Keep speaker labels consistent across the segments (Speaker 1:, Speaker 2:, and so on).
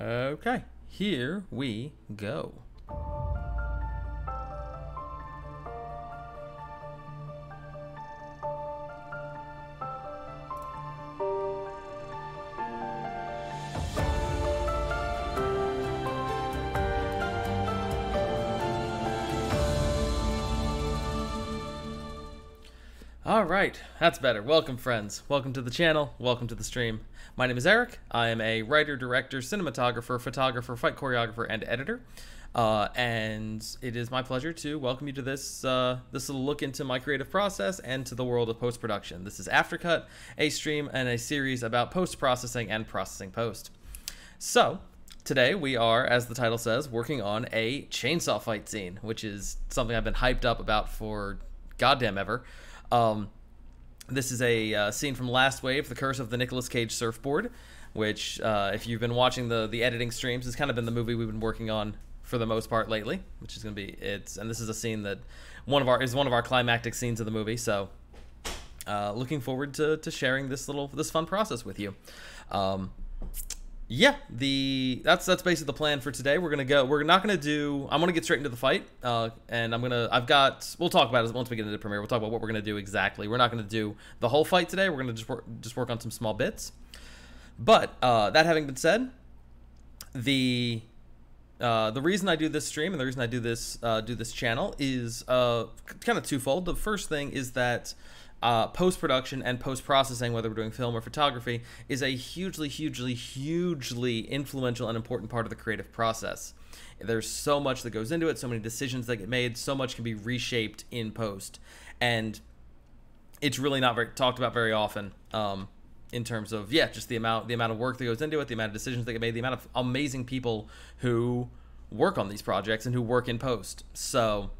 Speaker 1: Okay, here we go. Right, that's better. Welcome, friends. Welcome to the channel. Welcome to the stream. My name is Eric. I am a writer, director, cinematographer, photographer, fight choreographer, and editor. Uh, and it is my pleasure to welcome you to this uh, this little look into my creative process and to the world of post production. This is Aftercut, a stream and a series about post processing and processing post. So, today we are, as the title says, working on a chainsaw fight scene, which is something I've been hyped up about for goddamn ever. Um, this is a uh, scene from Last Wave, The Curse of the Nicolas Cage Surfboard, which, uh, if you've been watching the the editing streams, has kind of been the movie we've been working on for the most part lately. Which is going to be it's, and this is a scene that one of our is one of our climactic scenes of the movie. So, uh, looking forward to to sharing this little this fun process with you. Um, yeah, the that's that's basically the plan for today. We're gonna go. We're not gonna do. I'm gonna get straight into the fight, uh, and I'm gonna. I've got. We'll talk about it once we get into the premiere. We'll talk about what we're gonna do exactly. We're not gonna do the whole fight today. We're gonna just work, just work on some small bits. But uh, that having been said, the uh, the reason I do this stream and the reason I do this uh, do this channel is uh, kind of twofold. The first thing is that uh, post production and post processing, whether we're doing film or photography, is a hugely, hugely, hugely influential and important part of the creative process. There's so much that goes into it, so many decisions that get made, so much can be reshaped in post, and it's really not very talked about very often. Um, in terms of yeah, just the amount the amount of work that goes into it, the amount of decisions that get made, the amount of amazing people who work on these projects and who work in post. So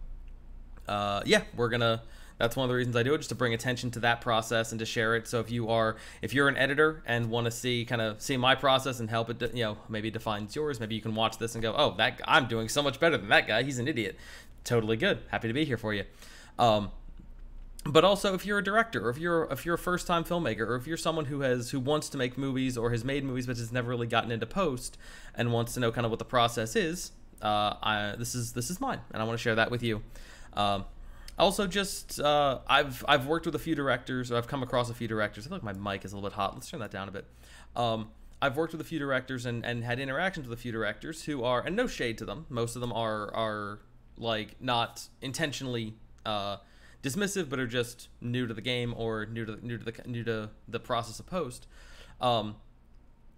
Speaker 1: uh, yeah, we're gonna that's one of the reasons I do it, just to bring attention to that process and to share it. So if you are, if you're an editor and want to see kind of see my process and help it, you know, maybe defines yours. Maybe you can watch this and go, oh, that I'm doing so much better than that guy. He's an idiot. Totally good. Happy to be here for you. Um, but also if you're a director or if you're if you're a first time filmmaker or if you're someone who has who wants to make movies or has made movies but has never really gotten into post and wants to know kind of what the process is uh, I, this is this is mine and I want to share that with you um, also, just uh, I've I've worked with a few directors, or I've come across a few directors. I like my mic is a little bit hot. Let's turn that down a bit. Um, I've worked with a few directors and, and had interactions with a few directors who are, and no shade to them. Most of them are are like not intentionally uh, dismissive, but are just new to the game or new to new to the new to the process of post. Um,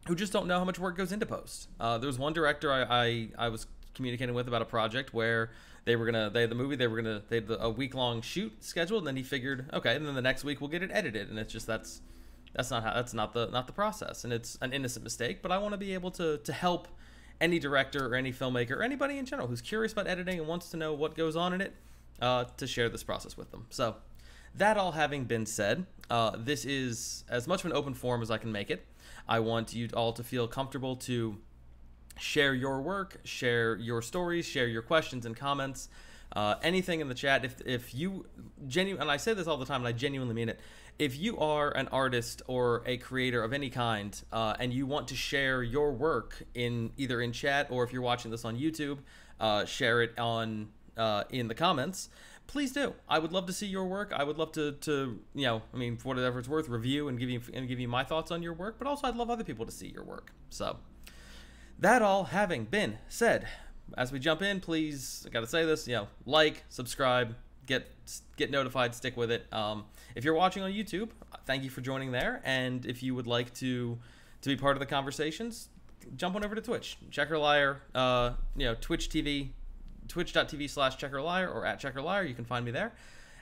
Speaker 1: who just don't know how much work goes into post. Uh, there was one director I, I, I was communicating with about a project where they were gonna they had the movie they were gonna they had a week long shoot scheduled and then he figured okay and then the next week we'll get it edited and it's just that's that's not how that's not the not the process and it's an innocent mistake but i want to be able to to help any director or any filmmaker or anybody in general who's curious about editing and wants to know what goes on in it uh, to share this process with them. So that all having been said uh, this is as much of an open forum as i can make it. I want you all to feel comfortable to share your work, share your stories, share your questions and comments, uh, anything in the chat. If, if you genuine, and I say this all the time, and I genuinely mean it. If you are an artist or a creator of any kind, uh, and you want to share your work in either in chat or if you're watching this on YouTube, uh, share it on uh, in the comments. Please do. I would love to see your work. I would love to, to you know, I mean, for whatever it's worth, review and give you and give you my thoughts on your work. But also, I'd love other people to see your work. So. That all having been said, as we jump in, please, I gotta say this, you know, like, subscribe, get get notified, stick with it. Um, if you're watching on YouTube, thank you for joining there. And if you would like to to be part of the conversations, jump on over to Twitch, Checker Liar, uh, you know, Twitch TV, twitch.tv slash Checker Liar or at Checker Liar. You can find me there.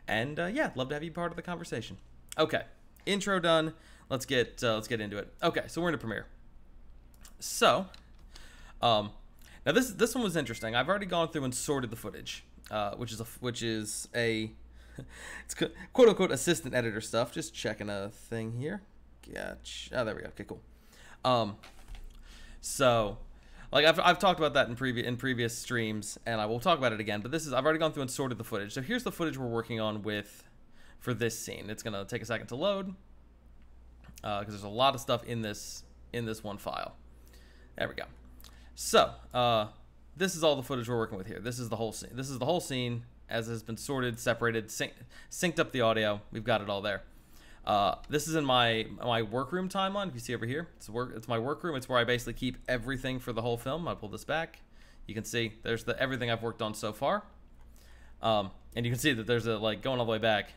Speaker 1: And uh, yeah, love to have you part of the conversation. Okay, intro done. Let's get uh, let's get into it. Okay, so we're in a premiere. So um, now this this one was interesting. I've already gone through and sorted the footage, uh, which is a which is a it's quote unquote assistant editor stuff. Just checking a thing here. Gotcha. Oh, there we go. Okay, cool. Um, so like I've, I've talked about that in previous in previous streams, and I will talk about it again. But this is I've already gone through and sorted the footage. So here's the footage we're working on with for this scene. It's gonna take a second to load because uh, there's a lot of stuff in this in this one file. There we go. So, uh, this is all the footage we're working with here. This is the whole scene. This is the whole scene as it has been sorted, separated, syn- synced up the audio. We've got it all there. Uh, this is in my my workroom timeline. If you see over here, it's work. It's my workroom. It's where I basically keep everything for the whole film. I pull this back. You can see there's the everything I've worked on so far. Um, and you can see that there's a like going all the way back.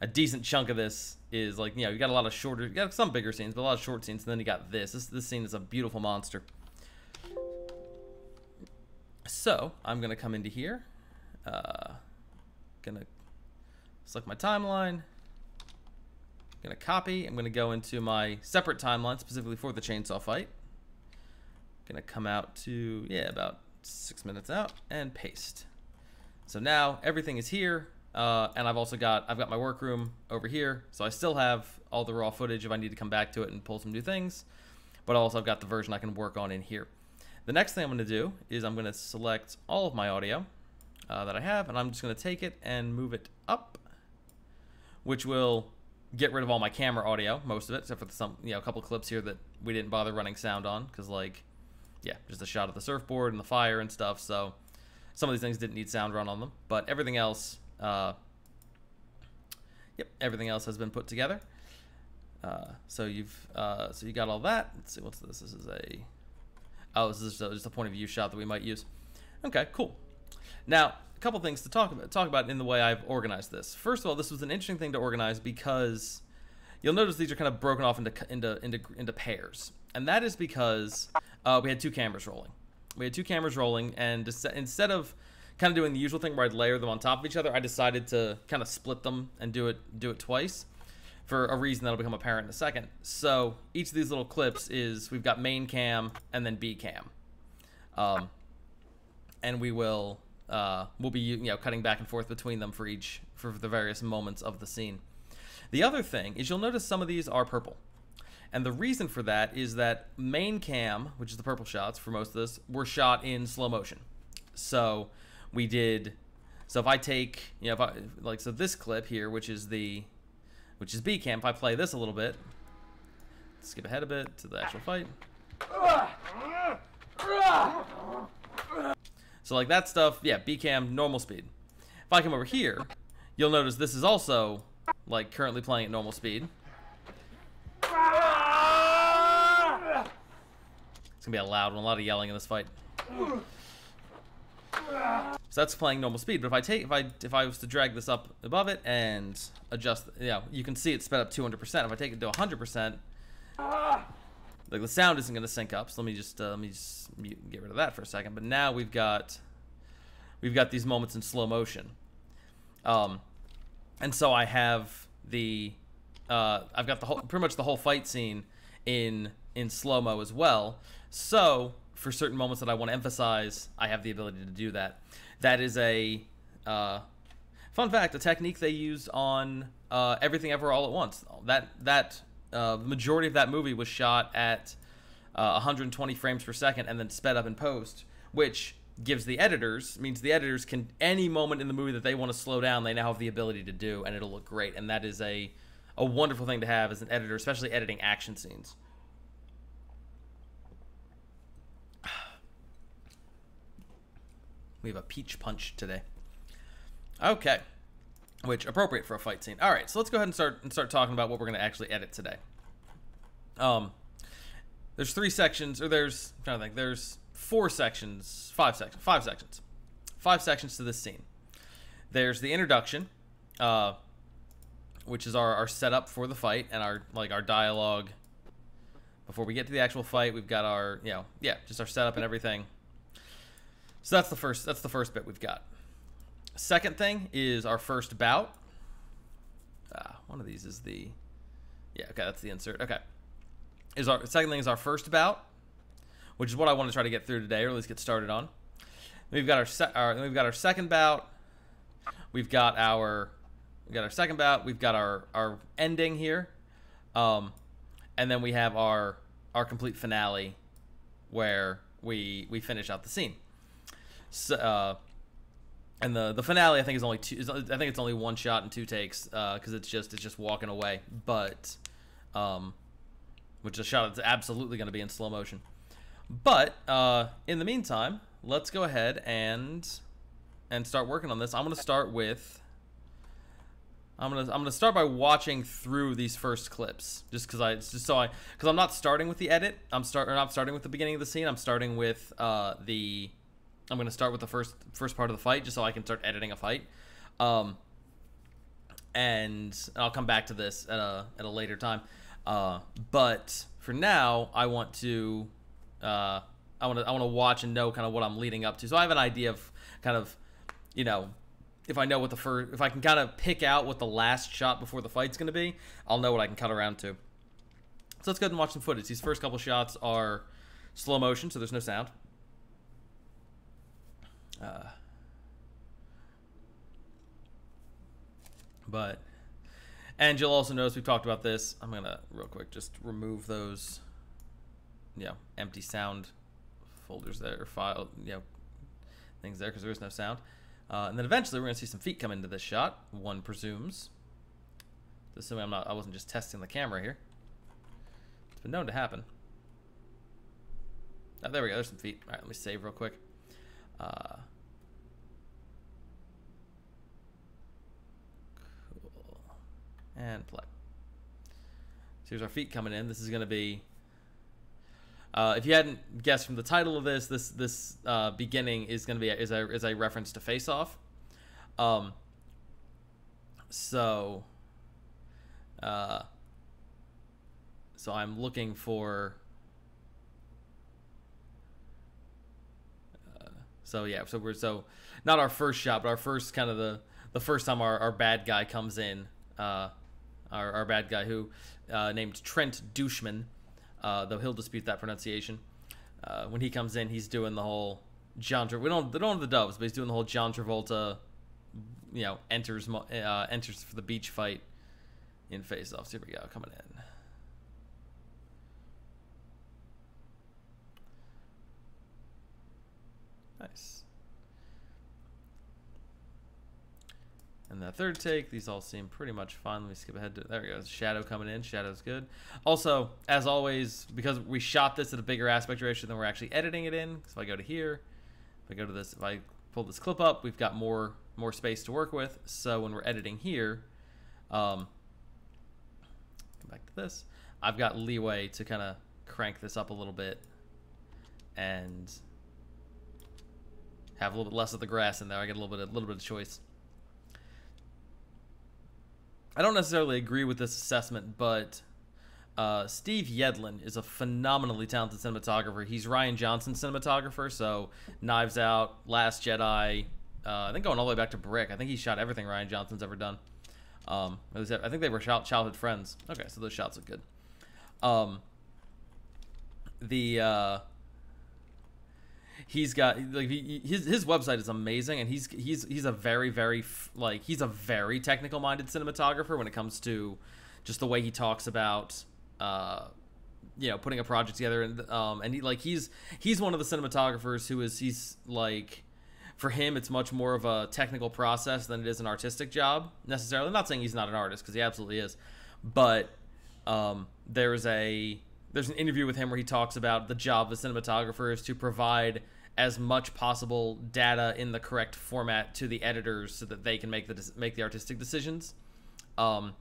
Speaker 1: A decent chunk of this is like you know you got a lot of shorter, you got some bigger scenes, but a lot of short scenes. And then you got this. This this scene is a beautiful monster. So I'm gonna come into here. Uh, gonna select my timeline gonna copy. I'm gonna go into my separate timeline specifically for the chainsaw fight. Gonna come out to yeah about six minutes out and paste. So now everything is here, uh, and I've also got I've got my workroom over here. So I still have all the raw footage if I need to come back to it and pull some new things, but also I've got the version I can work on in here. The next thing I'm gonna do is I'm gonna select all of my audio uh, that I have, and I'm just gonna take it and move it up, which will get rid of all my camera audio, most of it, except for some, you know, a couple clips here that we didn't bother running sound on because, like, yeah, just a shot of the surfboard and the fire and stuff. So some of these things didn't need sound run on them, but everything else, uh, yep, everything else has been put together. Uh, so you've, uh, so you got all that. Let's see, what's this? This is a, oh, this is just a point of view shot that we might use. Okay, cool. Now, a couple things to talk about talk about in the way I've organized this. First of all, this was an interesting thing to organize because you'll notice these are kind of broken off into into into, into pairs, and that is because uh, we had two cameras rolling. We had two cameras rolling, and instead of kind of doing the usual thing where I'd layer them on top of each other, I decided to kind of split them and do it do it twice for a reason that'll become apparent in a second. So each of these little clips is we've got main cam and then B cam, um, and we will uh, we'll be you know cutting back and forth between them for each for the various moments of the scene. The other thing is you'll notice some of these are purple. And the reason for that is that main cam, which is the purple shots for most of this, were shot in slow motion. So we did so if I take, you know, if I like so this clip here, which is the which is B cam, if I play this a little bit, skip ahead a bit to the actual fight. So like that stuff, yeah, B cam, normal speed. If I come over here, you'll notice this is also like currently playing at normal speed. It's gonna be a loud one, a lot of yelling in this fight. So that's playing normal speed. But if I take, if I, if I was to drag this up above it and adjust, yeah, you can see it sped up 200%. If I take it to 100%, like the sound isn't going to sync up. So let me just uh, let me just get rid of that for a second. But now we've got we've got these moments in slow motion. Um, and so I have the uh, I've got the whole pretty much the whole fight scene in in slow mo as well. So for certain moments that I want to emphasize, I have the ability to do that. That is a uh, fun fact, a technique they used on uh, Everything Ever All at Once. That that uh, the majority of that movie was shot at uh, 120 frames per second and then sped up in post, which gives the editors means the editors can any moment in the movie that they want to slow down, they now have the ability to do, and it'll look great. And that is a a wonderful thing to have as an editor, especially editing action scenes. We have a peach punch today. Okay which appropriate for a fight scene. All right, so let's go ahead and start and start talking about what we're going to actually edit today. Um, there's three sections, or there's I'm trying to think. There's four sections, five sections, five sections, five sections to this scene. There's the introduction, uh, which is our, our setup for the fight and our like our dialogue. Before we get to the actual fight, we've got our you know yeah just our setup and everything. So that's the first that's the first bit we've got. Second thing is our first bout. Ah, one of these is the, yeah, okay, that's the insert. Okay, is our second thing is our first bout, which is what I want to try to get through today, or at least get started on. We've got our, se- our we've got our second bout. We've got our we got our second bout. We've got our our ending here, um, and then we have our our complete finale, where we we finish out the scene. So, uh, and the the finale I think is only two. I think it's only one shot and two takes because uh, it's just it's just walking away. But um, which is a shot that's absolutely going to be in slow motion. but uh, in the meantime, let's go ahead and and start working on this. I'm gonna start with. I'm gonna I'm gonna start by watching through these first clips, just because I just so I because I'm not starting with the edit. I'm start or not starting with the beginning of the scene. I'm starting with uh, the. I'm gonna start with the first first part of the fight, just so I can start editing a fight. Um, and I'll come back to this at a at a later time. Uh, but for now, I want to uh, I want to I want to watch and know kind of what I'm leading up to, so I have an idea of kind of you know if I know what the first if I can kind of pick out what the last shot before the fight's going to be, I'll know what I can cut around to. So let's go ahead and watch some footage. These first couple shots are slow motion, so there's no sound. Uh, but and you'll also notice we've talked about this. I'm gonna real quick just remove those, you know, empty sound folders there or file, you know, things there because there is no sound. Uh, and then eventually we're gonna see some feet come into this shot. One presumes. Assuming I'm not, I wasn't just testing the camera here. It's been known to happen. Oh, there we go. There's some feet. All right, let me save real quick. Uh, and play. So here's our feet coming in. This is going to be. Uh, if you hadn't guessed from the title of this, this this uh, beginning is going to be a, is a is a reference to Face Off. Um. So. Uh. So I'm looking for. Uh, so yeah, so we're so not our first shot, but our first kind of the the first time our, our bad guy comes in. Uh, our, our bad guy, who uh, named Trent Douchman, uh, though he'll dispute that pronunciation. Uh, when he comes in, he's doing the whole John. Tra- we don't they don't have the doves, but he's doing the whole John Travolta. You know, enters uh, enters for the beach fight in Face Off. Here we go, coming in. Nice. And the third take, these all seem pretty much fine. Let me skip ahead. To, there we go. Shadow coming in. Shadow's good. Also, as always, because we shot this at a bigger aspect ratio than we're actually editing it in. So if I go to here, if I go to this, if I pull this clip up, we've got more more space to work with. So when we're editing here, um, come back to this, I've got leeway to kind of crank this up a little bit and have a little bit less of the grass in there. I get a little bit, a little bit of choice. I don't necessarily agree with this assessment, but uh, Steve Yedlin is a phenomenally talented cinematographer. He's Rian Johnson's cinematographer, so Knives Out, Last Jedi, uh, I think going all the way back to Brick. I think he shot everything Rian Johnson's ever done. Um, I think they were childhood friends. Okay, so those shots look good. Um, the uh, he's got like he, his his website is amazing and he's he's he's a very very like he's a very technical minded cinematographer when it comes to just the way he talks about uh you know putting a project together and um and he like he's he's one of the cinematographers who is he's like for him it's much more of a technical process than it is an artistic job necessarily. I'm not saying he's not an artist because he absolutely is but um there's a there's an interview with him where he talks about the job of a cinematographer is to provide as much possible data in the correct format to the editors so that they can make the make the artistic decisions. Um,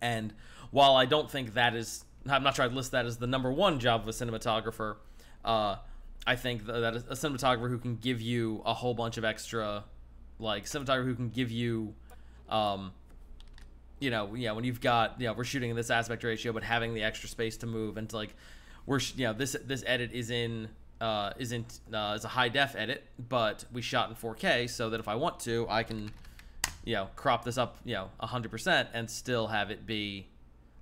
Speaker 1: and while I don't think that is, I'm not sure I'd list that as the number one job of a cinematographer. Uh, I think that a cinematographer who can give you a whole bunch of extra, like cinematographer who can give you, um, you know, yeah, when you've got, you know, we're shooting in this aspect ratio, but having the extra space to move and to like, we're, you know, this this edit is in uh, isn't uh, is a high def edit, but we shot in 4K, so that if I want to, I can, you know, crop this up, you know, 100% and still have it be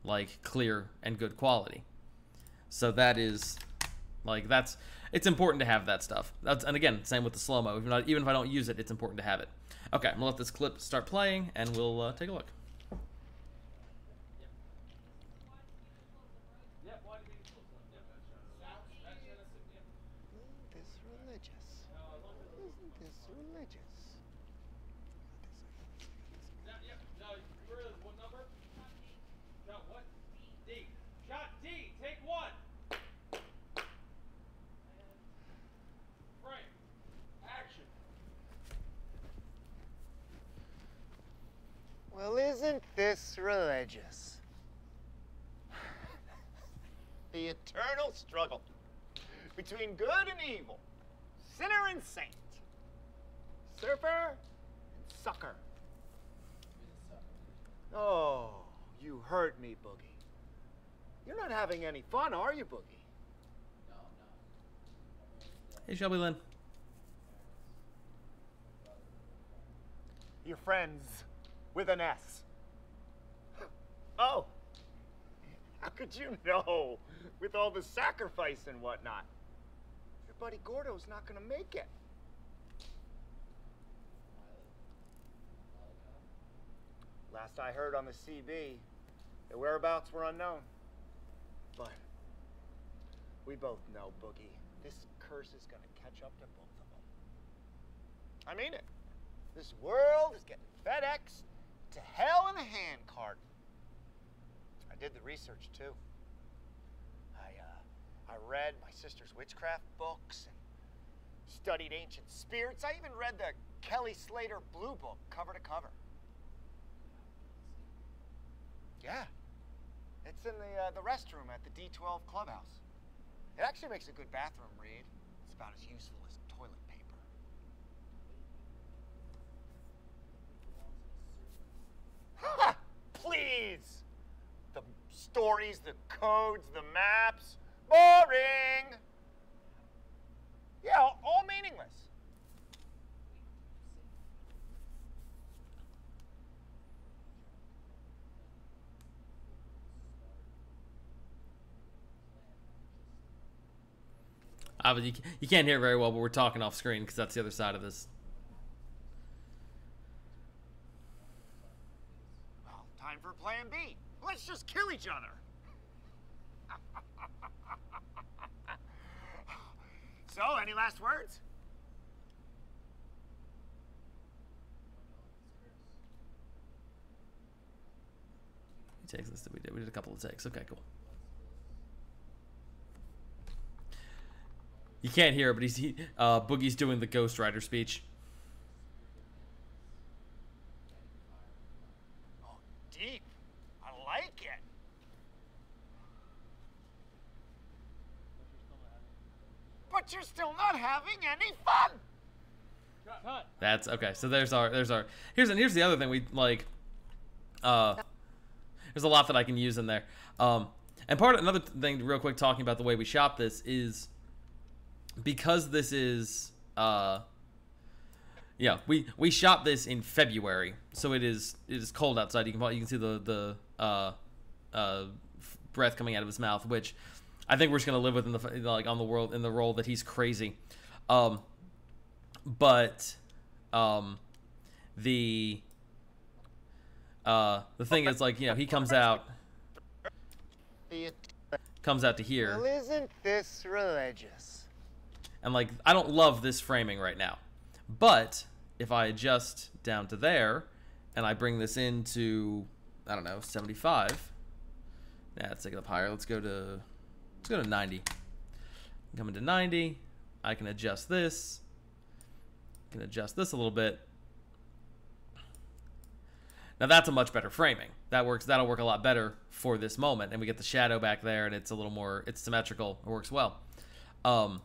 Speaker 1: like clear and good quality. So that is, like, that's it's important to have that stuff. That's and again, same with the slow mo. Even, if I don't use it, it's important to have it. Okay, I'm gonna let this clip start playing, and we'll uh, take a look.
Speaker 2: This religious? the eternal struggle between good and evil, sinner and saint, surfer and sucker. Oh, you hurt me, Boogie. You're not having any fun, are you, Boogie?
Speaker 1: Hey, Shelby Lynn.
Speaker 2: Your friends with an S. Oh, how could you know with all the sacrifice and whatnot? Your buddy Gordo's not gonna make it. Last I heard on the CB, their whereabouts were unknown. But we both know, Boogie, this curse is gonna catch up to both of them. I mean it. This world is getting FedEx to hell in a handcart. I did the research too. I uh, I read my sister's witchcraft books and studied ancient spirits. I even read the Kelly Slater Blue Book cover to cover. Yeah, it's in the uh, the restroom at the D12 clubhouse. It actually makes a good bathroom read. It's about as useful as toilet paper. Please! Stories, the codes, the maps. Boring! Yeah, all- meaningless.
Speaker 1: Ah, but you, you can't hear very well, but we're talking off screen because that's the other side of this.
Speaker 2: Well, time for plan B. Let's just kill each other. so, any last words?
Speaker 1: He takes this. We did. We did a couple of takes. Okay, cool. You can't hear it, but he's he, uh, Boogie's doing the Ghost Rider speech.
Speaker 2: Oh, deep. I like it. But you're still not having any fun.
Speaker 1: That's okay. So there's our there's our here's and here's the other thing we like. Uh, there's a lot that I can use in there. Um, and part of another thing, real quick, talking about the way we shop this is because this is uh, yeah, we we shot this in February, so it is it is cold outside. You can you can see the the uh, uh, breath coming out of his mouth, which I think we're just gonna live with in the like on the world in the role that he's crazy. Um, but um, the uh, the thing is like you know he comes out comes out to here.
Speaker 2: well, isn't this religious?
Speaker 1: And like I don't love this framing right now. But if I adjust down to there and I bring this into I don't know, 75. Yeah, let's take it up higher. Let's go to let's go to 90. Come into 90. I can adjust this. can adjust this a little bit. Now that's a much better framing. That works. That'll work a lot better for this moment, and we get the shadow back there, and it's a little more. It's symmetrical. It works well. Um,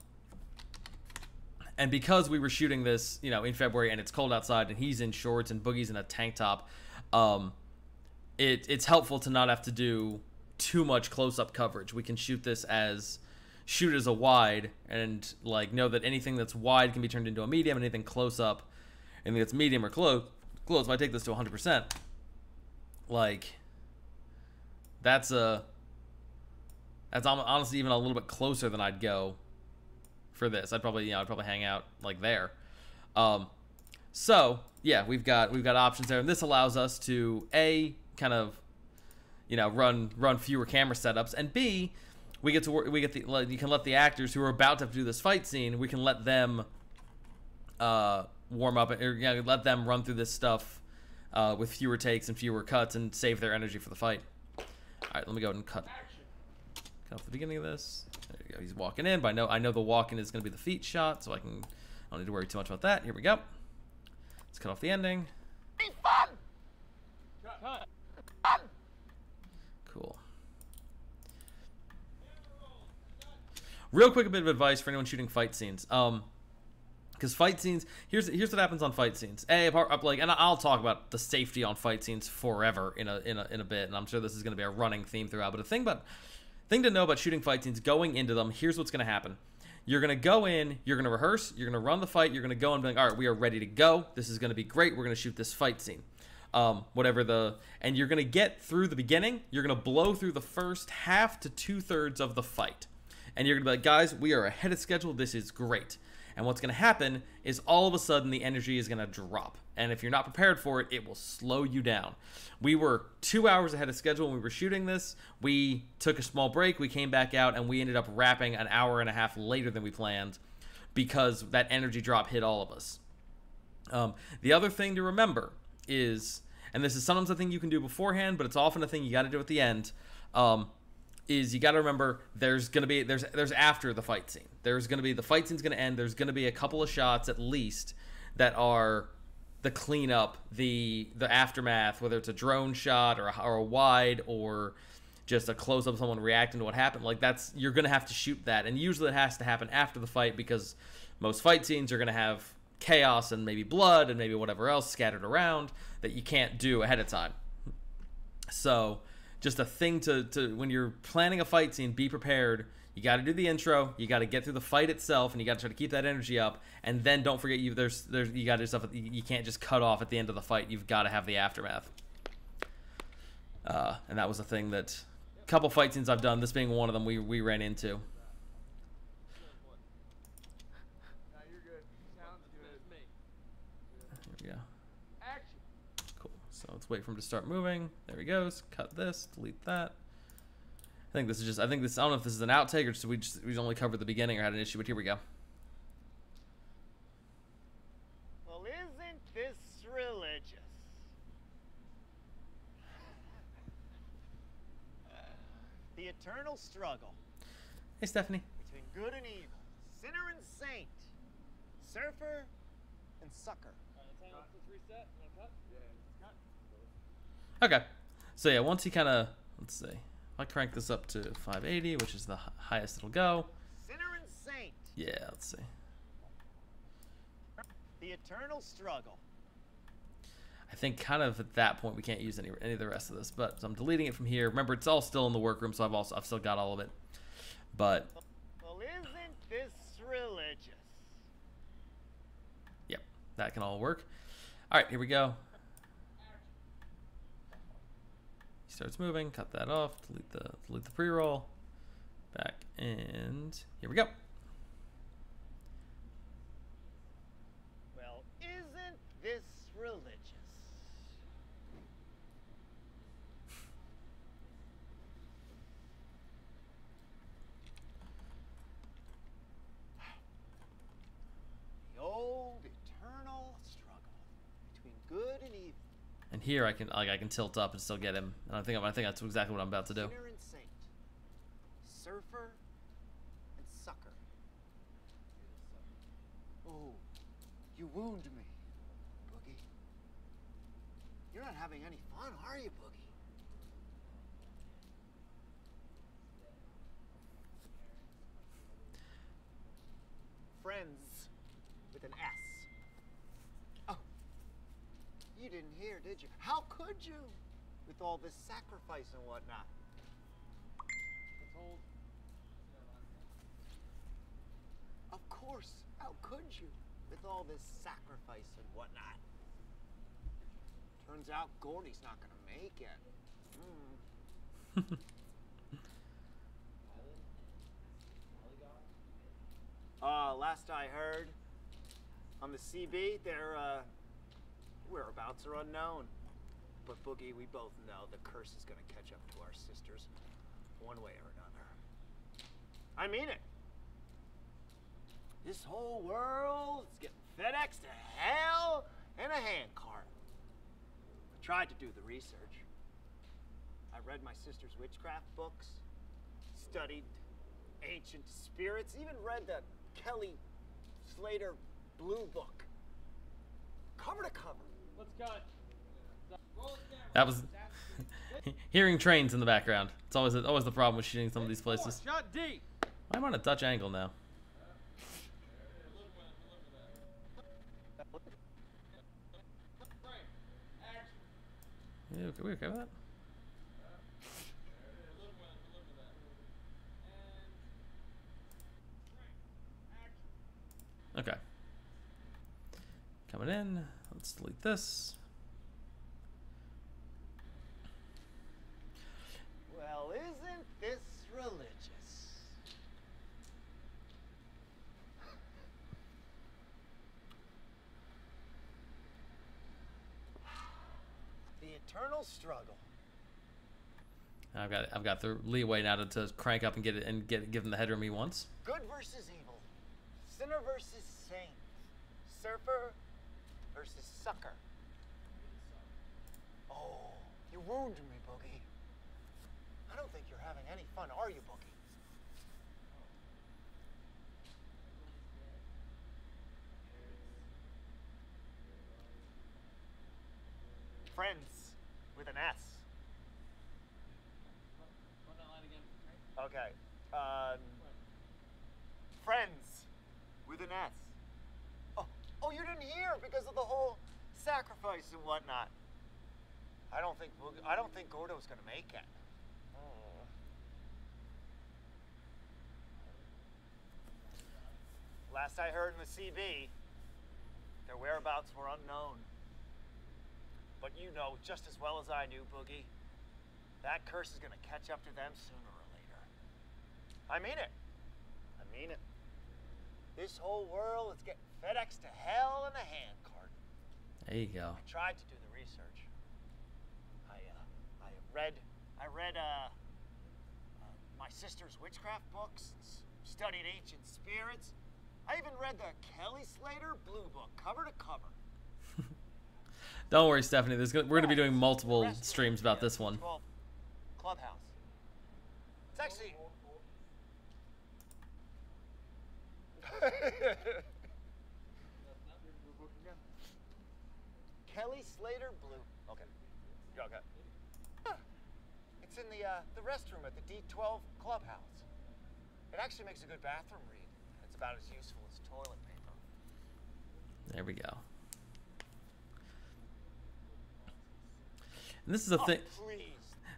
Speaker 1: and because we were shooting this, you know, in February, and it's cold outside, and he's in shorts and Boogie's in a tank top, um, it it's helpful to not have to do too much close-up coverage. We can shoot this as shoot as a wide, and like know that anything that's wide can be turned into a medium, anything close up, anything that's medium or close, close. If I take this to 100 percent, like that's a that's honestly even a little bit closer than I'd go for this. I'd probably you know I'd probably hang out like there. Um, so yeah, we've got we've got options there, and this allows us to a kind of you know run run fewer camera setups, and b we get to work, we get the you can let the actors who are about to do this fight scene, we can let them uh, warm up or you know, let them run through this stuff uh, with fewer takes and fewer cuts and save their energy for the fight. All right, let me go ahead and cut cut off the beginning of this. There you go. He's walking in, but I know I know the walk-in is going to be the feet shot, so I can I don't need to worry too much about that. Here we go. Let's cut off the ending.
Speaker 2: Be fun.
Speaker 1: Real quick, a bit of advice for anyone shooting fight scenes. Um, because fight scenes, here's here's what happens on fight scenes. A apart like, and I'll talk about the safety on fight scenes forever in a in a in a bit, and I'm sure this is going to be a running theme throughout. But the thing about thing to know about shooting fight scenes, going into them, here's what's going to happen. You're going to go in, you're going to rehearse, you're going to run the fight, you're going to go and be like, all right, we are ready to go. This is going to be great. We're going to shoot this fight scene. Um, whatever the, and you're going to get through the beginning. You're going to blow through the first half to two thirds of the fight. And you're to be like, guys, we are ahead of schedule. This is great. And what's going to happen is all of a sudden the energy is going to drop. And if you're not prepared for it, it will slow you down. We were two hours ahead of schedule when we were shooting this. We took a small break, we came back out, and we ended up wrapping an hour and a half later than we planned because that energy drop hit all of us. Um, the other thing to remember is, and this is sometimes a thing you can do beforehand, but it's often a thing you got to do at the end. Um, is you got to remember there's going to be there's there's after the fight scene. There's going to be the fight scene's going to end. There's going to be a couple of shots at least that are the cleanup, the the aftermath, whether it's a drone shot or a, or a wide or just a close up of someone reacting to what happened. Like that's you're going to have to shoot that, and usually it has to happen after the fight because most fight scenes are going to have chaos and maybe blood and maybe whatever else scattered around that you can't do ahead of time. So just a thing to, to when you're planning a fight scene, be prepared. You got to do the intro. You got to get through the fight itself, and you got to try to keep that energy up. And then don't forget you there's there's you got to do stuff. You can't just cut off at the end of the fight. You've got to have the aftermath. Uh, and that was a thing that a couple fight scenes I've done. This being one of them, we we ran into. So let's wait for him to start moving. There he goes. Cut this, delete that. I think this is just, I think this, I don't know if this is an outtake or just we just, we only covered the beginning or had an issue, but here we go.
Speaker 2: Well, isn't this religious? the eternal struggle.
Speaker 1: Hey, Stephanie.
Speaker 2: Between good and evil, sinner and saint, surfer and sucker.
Speaker 1: Okay. So yeah, once he kind of, let's see. I crank this up to 580, which is the highest it'll go.
Speaker 2: Sinner and saint.
Speaker 1: Yeah, let's see.
Speaker 2: The eternal struggle.
Speaker 1: I think kind of at that point we can't use any any of the rest of this, but so I'm deleting it from here. Remember, it's all still in the workroom, so I've also I've still got all of it. But
Speaker 2: well, isn't this religious?
Speaker 1: Yep, that can all work. All right, here we go. Starts moving, cut that off, delete the delete the pre-roll, back, and here we go.
Speaker 2: Well, isn't this religious? the old eternal struggle between good and evil.
Speaker 1: And here I can like I can tilt up and still get him. And I think I think that's exactly what I'm about to do.
Speaker 2: And saint, surfer and sucker. Oh, you wound me, Boogie. You're not having any fun, are you, Boogie? Friends with an S. You didn't hear, did you? How could you? With all this sacrifice and whatnot. Of course. How could you? With all this sacrifice and whatnot. Turns out Gordy's not gonna make it. Mm. uh, last I heard, on the CB, they're, uh, Whereabouts are unknown. But Boogie, we both know the curse is gonna catch up to our sisters, one way or another. I mean it. This whole world is getting FedEx to hell in a handcart. I tried to do the research. I read my sister's witchcraft books, studied ancient spirits, even read the Kelly Slater Blue Book. Cover to cover.
Speaker 1: That was hearing trains in the background. It's always always the problem with shooting some of these places. I'm on a Dutch angle now. Yeah, okay, we okay with that? Okay. Coming in. Let's delete this.
Speaker 2: Well, isn't this religious? The eternal struggle.
Speaker 1: I've got I've got the leeway now to, to crank up and get it and get give him the headroom he wants.
Speaker 2: Good versus evil. Sinner versus saint. Surfer versus sucker. Oh, you wound me, Boogie. I don't think you're having any fun, are you, Boogie? Friends with an S. Okay. Um, friends with an S. Oh, you didn't hear because of the whole sacrifice and whatnot. I don't think I don't think Gordo's gonna make it. Oh. Last I heard in the CB, their whereabouts were unknown. But you know just as well as I do, Boogie, that curse is gonna catch up to them sooner or later. I mean it. I mean it. This whole world is getting FedEx to hell in a handcart.
Speaker 1: There you go.
Speaker 2: I tried to do the research. I uh, I read I read uh, uh my sister's witchcraft books, and s- studied ancient spirits. I even read the Kelly Slater Blue Book cover to cover.
Speaker 1: Don't worry, Stephanie. There's gonna, we're gonna be doing multiple
Speaker 2: rest of the
Speaker 1: streams about this one.
Speaker 2: 12 Clubhouse. It's actually. Kelly Slater Blue. Okay. Yeah, Okay. Huh. It's in the uh, the restroom at the D12 Clubhouse. It actually makes a good bathroom read. It's about as useful as toilet paper.
Speaker 1: There we go. And this is a
Speaker 2: Oh,
Speaker 1: thing.
Speaker 2: please.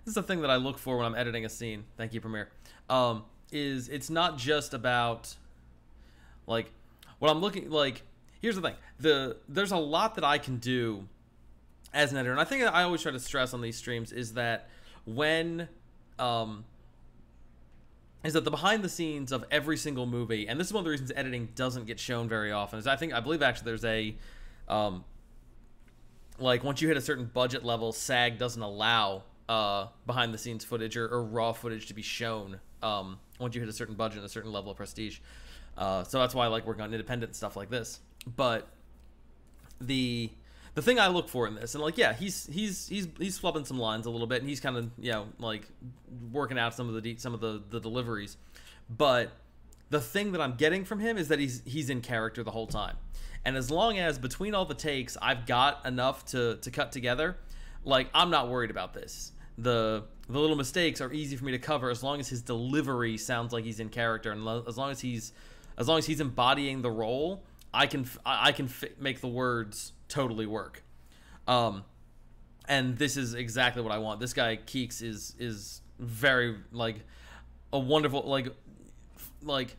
Speaker 1: This is a thing that I look for when I'm editing a scene. Thank you, Premiere. Um, is it's not just about like what I'm looking like. Here's the thing: the there's a lot that I can do as an editor, and I think I always try to stress on these streams is that when um, is that the behind the scenes of every single movie, and this is one of the reasons editing doesn't get shown very often. Is I think I believe actually there's a um, like once you hit a certain budget level, SAG doesn't allow uh, behind the scenes footage or, or raw footage to be shown um, once you hit a certain budget and a certain level of prestige. Uh, so that's why I like working on independent stuff like this. But the the thing I look for in this, and like, yeah, he's he's he's he's flubbing some lines a little bit, and he's kind of you know like working out some of the de- some of the the deliveries, but the thing that I'm getting from him is that he's he's in character the whole time, and as long as between all the takes I've got enough to to cut together, like I'm not worried about this. The the little mistakes are easy for me to cover as long as his delivery sounds like he's in character, and lo- as long as he's as long as he's embodying the role, I can I can make the words totally work. Um, and this is exactly what I want. This guy Keeks is is very like a wonderful like f- like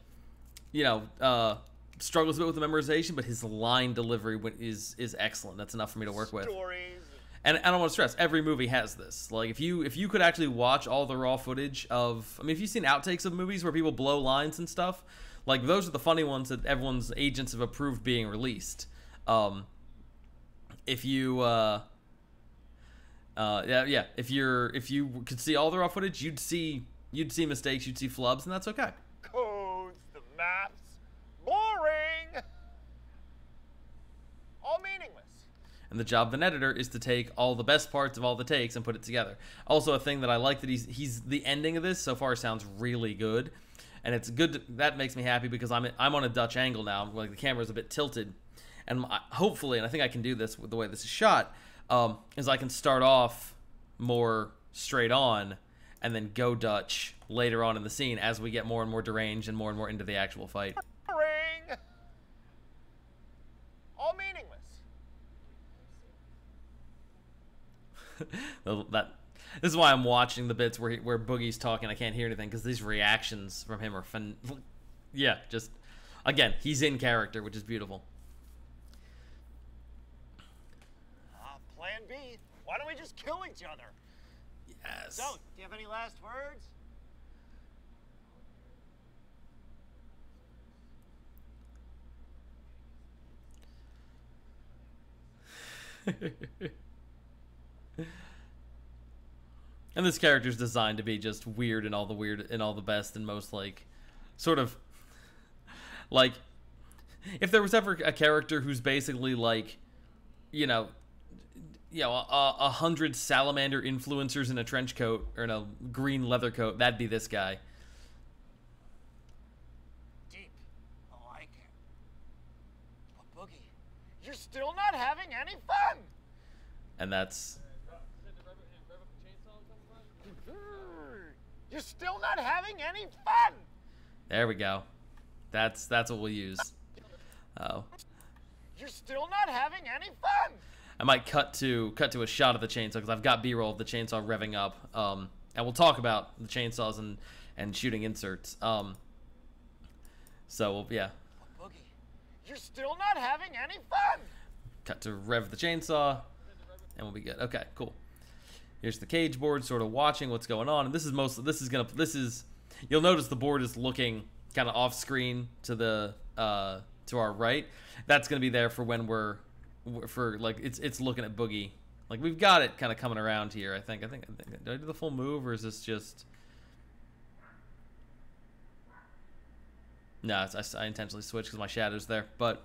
Speaker 1: you know uh struggles a bit with the memorization, but his line delivery is is excellent. That's enough for me to work with.
Speaker 2: Stories.
Speaker 1: And, and I don't want to stress every movie has this. Like if you if you could actually watch all the raw footage of, I mean, if you've seen outtakes of movies where people blow lines and stuff, like those are the funny ones that everyone's agents have approved being released. Um, if you, uh, uh, yeah, yeah, if you're if you could see all the raw footage, you'd see you'd see mistakes, you'd see flubs, and that's okay.
Speaker 2: codes, the maps. Boring! All meaningless.
Speaker 1: And the job of an editor is to take all the best parts of all the takes and put it together. Also, a thing that I like that he's he's the ending of this so far sounds really good, and it's good. To, that makes me happy because I'm I'm on a Dutch angle now. Like the camera's a bit tilted, and I, hopefully, and I think I can do this with the way this is shot, um, is I can start off more straight on, and then go Dutch later on in the scene as we get more and more deranged and more and more into the actual fight.
Speaker 2: Ring. All meaningless.
Speaker 1: that this is why I'm watching the bits where he, where Boogie's talking. I can't hear anything because these reactions from him are fun. Yeah, just again, he's in character, which is beautiful.
Speaker 2: Uh, plan B. Why don't we just kill each other?
Speaker 1: Yes.
Speaker 2: So, do you have any last words?
Speaker 1: and this character's designed to be just weird and all the weird and all the best and most like sort of like if there was ever a character who's basically like you know you know a, a hundred salamander influencers in a trench coat or in a green leather coat that'd be this guy
Speaker 2: Deep. Oh, I like it. But Boogie, you're still not having any fun.
Speaker 1: and that's
Speaker 2: You're still not having any fun.
Speaker 1: there we go that's that's what we'll use oh
Speaker 2: You're still not having any fun.
Speaker 1: I might cut to cut to a shot of the chainsaw because I've got B-roll of the chainsaw revving up, um, and we'll talk about the chainsaws and and shooting inserts. Um, so yeah,
Speaker 2: Boogie, you're still not having any fun.
Speaker 1: cut to rev the chainsaw, and we'll be good. Okay, cool. Here's the cage board, sort of watching what's going on, and this is most. This is gonna. This is. You'll notice the board is looking kind of off screen to the uh, to our right. That's gonna be there for when we're for like it's it's looking at Boogie. Like we've got it kind of coming around here. I think. I think. I think did I do the full move or is this just? No, I, I intentionally switched because my shadow's there, but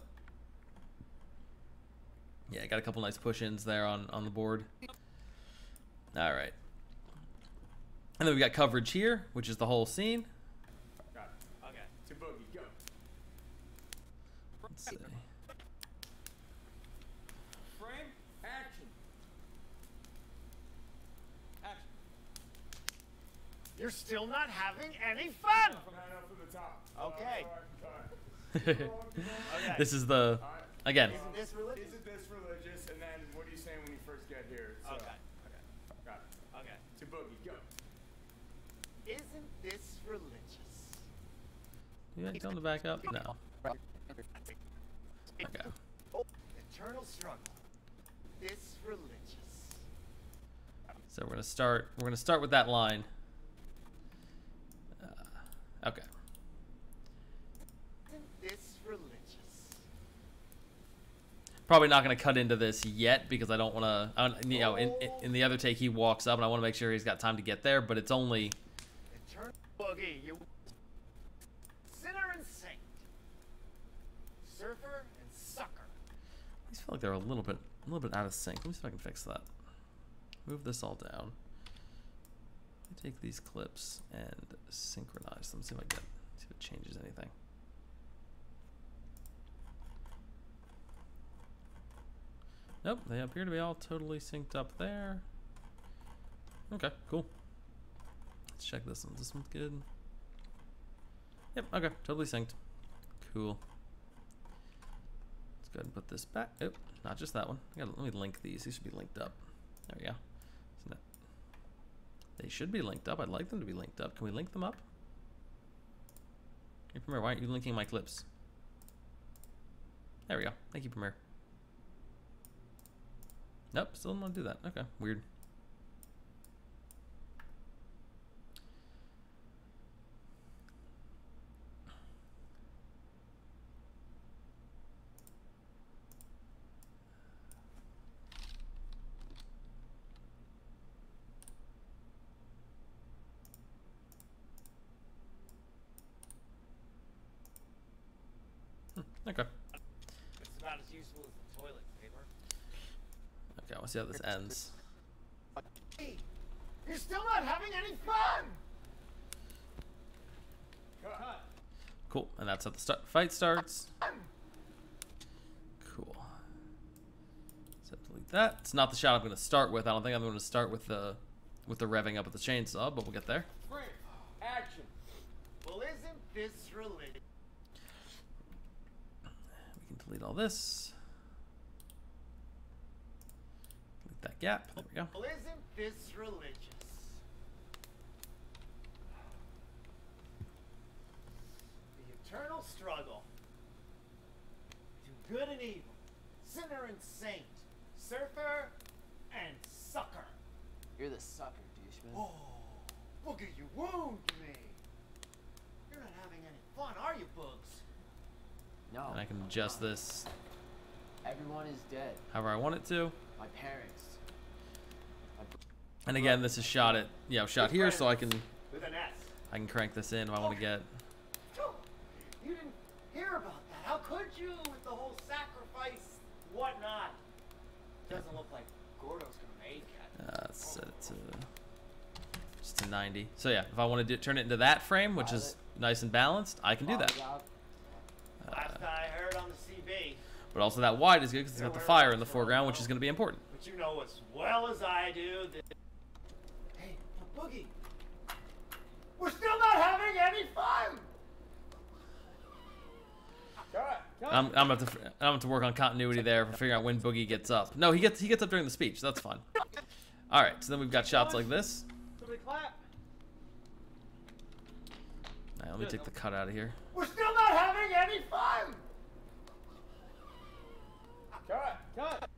Speaker 1: yeah, I got a couple nice push-ins there on on the board. All right, and then we got coverage here, which is the whole scene.
Speaker 3: Got it.
Speaker 2: Okay.
Speaker 3: To boogie, go.
Speaker 1: Let's see.
Speaker 3: Frame, action. Action.
Speaker 2: You're still not having any fun.
Speaker 3: From hand up from the top.
Speaker 2: Okay.
Speaker 3: Alright, alright.
Speaker 1: this is the again.
Speaker 2: Isn't this religious?
Speaker 3: Isn't this religious? And then what are you saying when you first get here? So,
Speaker 2: Okay.
Speaker 3: Got it.
Speaker 2: Okay.
Speaker 3: To boogie, go.
Speaker 2: Isn't this religious?
Speaker 1: You him to back up? No. Okay.
Speaker 2: Eternal struggle. This religious.
Speaker 1: So we're gonna start. We're gonna start with that line. Uh, okay.
Speaker 2: This religious?
Speaker 1: Probably not gonna cut into this yet because I don't want to. I don't, You know, in, in in the other take, he walks up, and I want to make sure he's got time to get there. But it's only.
Speaker 2: Eternal boogie. You sinner and saint. Surfer and sucker.
Speaker 1: I just feel like they're a little bit, a little bit out of sync. Let me see if I can fix that. Move this all down. Take these clips and synchronize them. See if I get see if it changes anything. Nope, they appear to be all totally synced up there. Okay, cool. Let's check this one. This one's good. Yep, okay, totally synced. Cool. Go ahead and put this back. Oh, not just that one. Gotta, let me link these. These should be linked up. There we go. It? They should be linked up. I'd like them to be linked up. Can we link them up? Hey, Premiere, why aren't you linking my clips? There we go. Thank you, Premiere. Nope, still don't want to do that. Okay, weird. Okay.
Speaker 2: It's about as useful as the toilet paper.
Speaker 1: Okay, I want to see how this ends.
Speaker 2: Hey, you're still not having any fun.
Speaker 3: Cut.
Speaker 1: Cool, and that's how the start fight starts. Cool. So delete that. It's not the shot I'm going to start with. I don't think I'm going to start with the with the revving up of the chainsaw, but we'll get there.
Speaker 3: Action.
Speaker 2: Well, isn't this religion?
Speaker 1: We can delete all this. Delete that gap. There we go.
Speaker 2: Well, isn't this religious? The eternal struggle. To good and evil, sinner and saint, surfer and sucker.
Speaker 4: You're the sucker, douchebag.
Speaker 2: Oh, Boogie, you wound me. You're not having any fun, are you, Boogs?
Speaker 4: No.
Speaker 1: And I can adjust this
Speaker 4: Everyone is dead.
Speaker 1: however I want it to.
Speaker 4: My parents.
Speaker 1: And again, this is shot at, you know, shot here, so I can
Speaker 2: With an S.
Speaker 1: I can crank this in if I want to get.
Speaker 2: You didn't hear about that. How could you with the whole sacrifice, whatnot? Doesn't look like Gordo's gonna make it.
Speaker 1: Uh, set it to just to 90. So yeah, if I want to do, turn it into that frame, which is nice and balanced, I can do that.
Speaker 2: Last I heard on the CB,
Speaker 1: But also that wide is good because it's got the fire in the foreground, which is going to be important.
Speaker 2: but you know as well as I do that. Hey, but Boogie, we're still not having any fun.
Speaker 3: Cut. Cut.
Speaker 1: I'm, I'm about to I'm about to work on continuity there for figuring out when Boogie gets up. No, he gets he gets up during the speech. That's fine. All right, so then we've got shots like this.
Speaker 3: Somebody clap.
Speaker 1: All right, let me take the cut out of here.
Speaker 2: We're still not having any fun.
Speaker 3: Cut. Cut.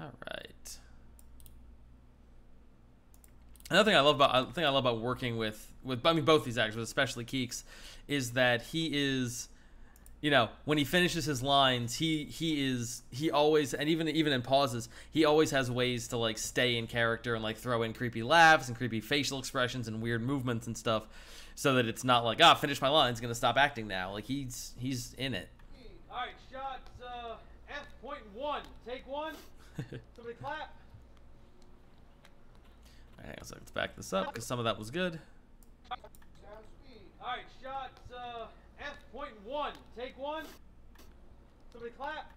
Speaker 1: All right. Another thing I love about I think I love about working with with I mean both these actors, but especially Keeks, is that he is, you know, when he finishes his lines, he he is he always and even even in pauses, he always has ways to like stay in character and like throw in creepy laughs and creepy facial expressions and weird movements and stuff, so that it's not like ah finish my lines, gonna stop acting now. Like he's he's in it.
Speaker 3: All right, shots. Uh, F point one. Take one. Somebody clap.
Speaker 1: All right, second, let's back this up because some of that was good.
Speaker 3: All right, shots. Uh, F point one. Take one. Somebody clap.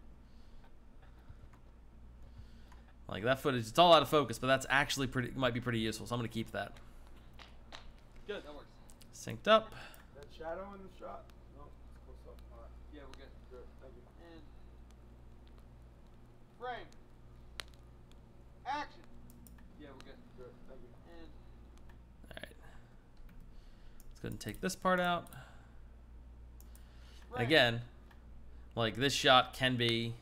Speaker 1: Like that footage, it's all out of focus, but that's actually pretty might be pretty useful. So I'm gonna keep that
Speaker 3: Good. That works.
Speaker 1: synced up.
Speaker 3: That shadow in the shot. No, it's close up. All right. Yeah, we're good. Good. Thank you. And frame.
Speaker 1: go ahead and take this part out.
Speaker 3: Right.
Speaker 1: Again, like this shot can be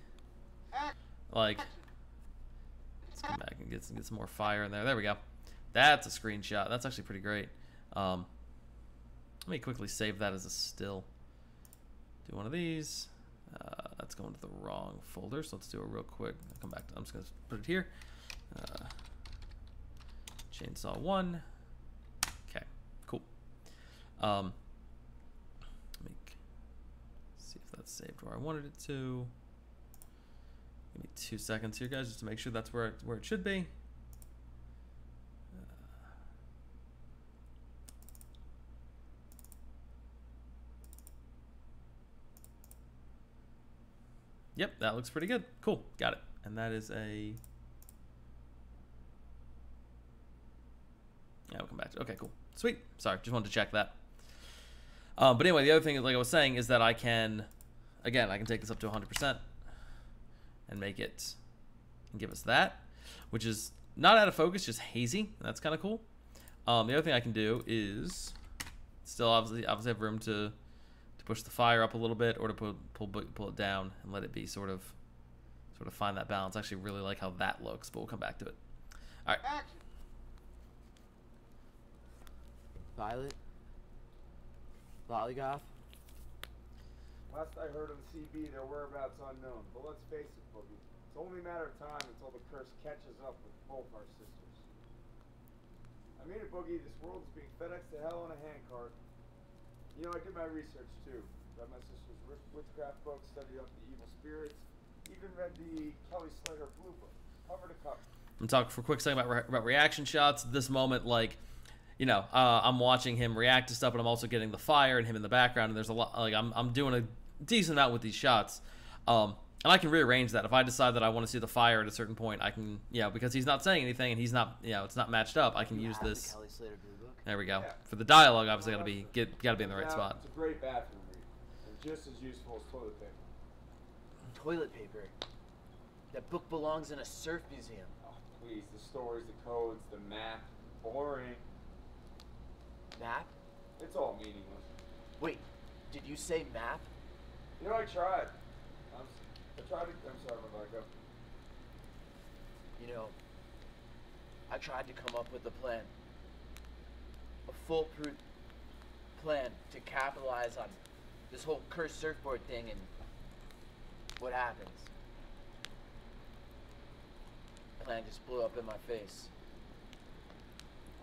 Speaker 1: like let's come back and get some, get some more fire in there. There we go. That's a screenshot. That's actually pretty great. Um, let me quickly save that as a still. Do one of these. Uh, that's going to the wrong folder, so let's do it real quick. I'll come back. To, I'm just going to put it here. Uh, chainsaw 1. Um, let me see if that's saved where I wanted it to. Give me two seconds here, guys, just to make sure that's where it, where it should be. Yep, that looks pretty good. Cool, got it. And that is a. Yeah, we'll come back to. Okay, cool, sweet. Sorry, just wanted to check that. Um, but anyway, the other thing, like I was saying, is that I can, again, I can take this up to 100% and make it, and give us that, which is not out of focus, just hazy. That's kind of cool. Um, the other thing I can do is still obviously obviously have room to to push the fire up a little bit or to pull pull pull it down and let it be sort of sort of find that balance. I actually really like how that looks, but we'll come back to it. All right.
Speaker 4: Violet. Lolligoth.
Speaker 5: Last I heard on the CB, their whereabouts unknown. But let's face it, Boogie. It's only a matter of time until the curse catches up with both our sisters. I mean it, Boogie. This world is being FedEx to hell in a handcart. You know, I did my research too. Read my sister's ri- witchcraft book, studied up the evil spirits, even read the Kelly Slater Blue Book, cover to cover.
Speaker 1: I'm talking for a quick second about, re- about reaction shots. This moment, like, you know, uh, I'm watching him react to stuff, but I'm also getting the fire and him in the background. And there's a lot, like, I'm, I'm doing a decent amount with these shots. Um, and I can rearrange that if I decide that I want to see the fire at a certain point. I can, yeah, because he's not saying anything and he's not, you know, it's not matched up. I can
Speaker 4: You
Speaker 1: use
Speaker 4: have the
Speaker 1: this.
Speaker 4: Kelly Slater Blue Book.
Speaker 1: There we go.
Speaker 5: Yeah.
Speaker 1: For the dialogue, obviously, gotta be get gotta be in the right
Speaker 5: Now,
Speaker 1: spot.
Speaker 5: It's a great bathroom read. Just as useful as toilet paper.
Speaker 4: Toilet paper. That book belongs in a surf museum.
Speaker 5: Oh, please. The stories, the codes, the map. Boring.
Speaker 4: Map?
Speaker 5: It's all meaningless.
Speaker 4: Wait, did you say map?
Speaker 5: You know, I tried. I'm, I tried to. I'm sorry, bad.
Speaker 4: You know, I tried to come up with a plan. A foolproof plan to capitalize on this whole cursed surfboard thing and what happens? Plan just blew up in my face.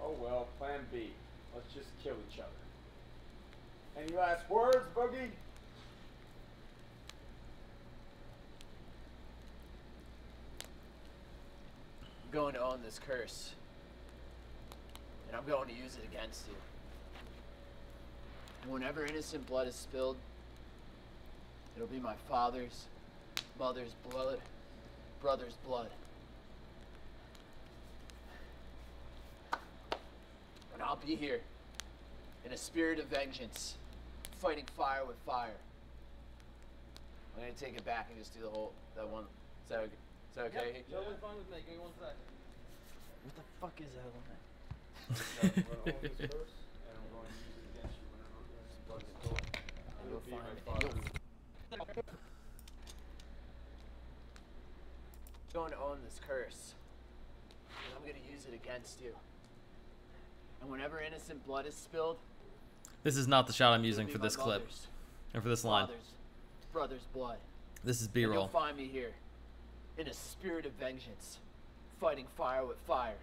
Speaker 5: Oh well, plan B. Let's just kill each other. Any last words, Boogie?
Speaker 4: I'm going to own this curse. And I'm going to use it against you. And whenever innocent blood is spilled, it'll be my father's, mother's blood, brother's blood. And I'll be here in a spirit of vengeance, fighting fire with fire. I'm gonna take it back and just do the whole that one. Is that okay? Is that okay?
Speaker 3: Totally fine with me. Give me one sec.
Speaker 4: What the fuck is that line?
Speaker 5: I'm gonna own this curse, and I'm going to use it against you whenever it's blood spilled.
Speaker 4: And
Speaker 5: It'll
Speaker 4: you'll
Speaker 5: be my
Speaker 4: find and
Speaker 5: father's.
Speaker 4: you'll going to own this curse. And I'm gonna use it against you. And whenever innocent blood is spilled,
Speaker 1: This is not the shot I'm using for this clip
Speaker 4: mother's,
Speaker 1: or for this line.
Speaker 4: father's, brother's blood.
Speaker 1: This is
Speaker 4: And you'll
Speaker 1: B-roll.
Speaker 4: find me here, in a spirit of vengeance, fighting fire with fire.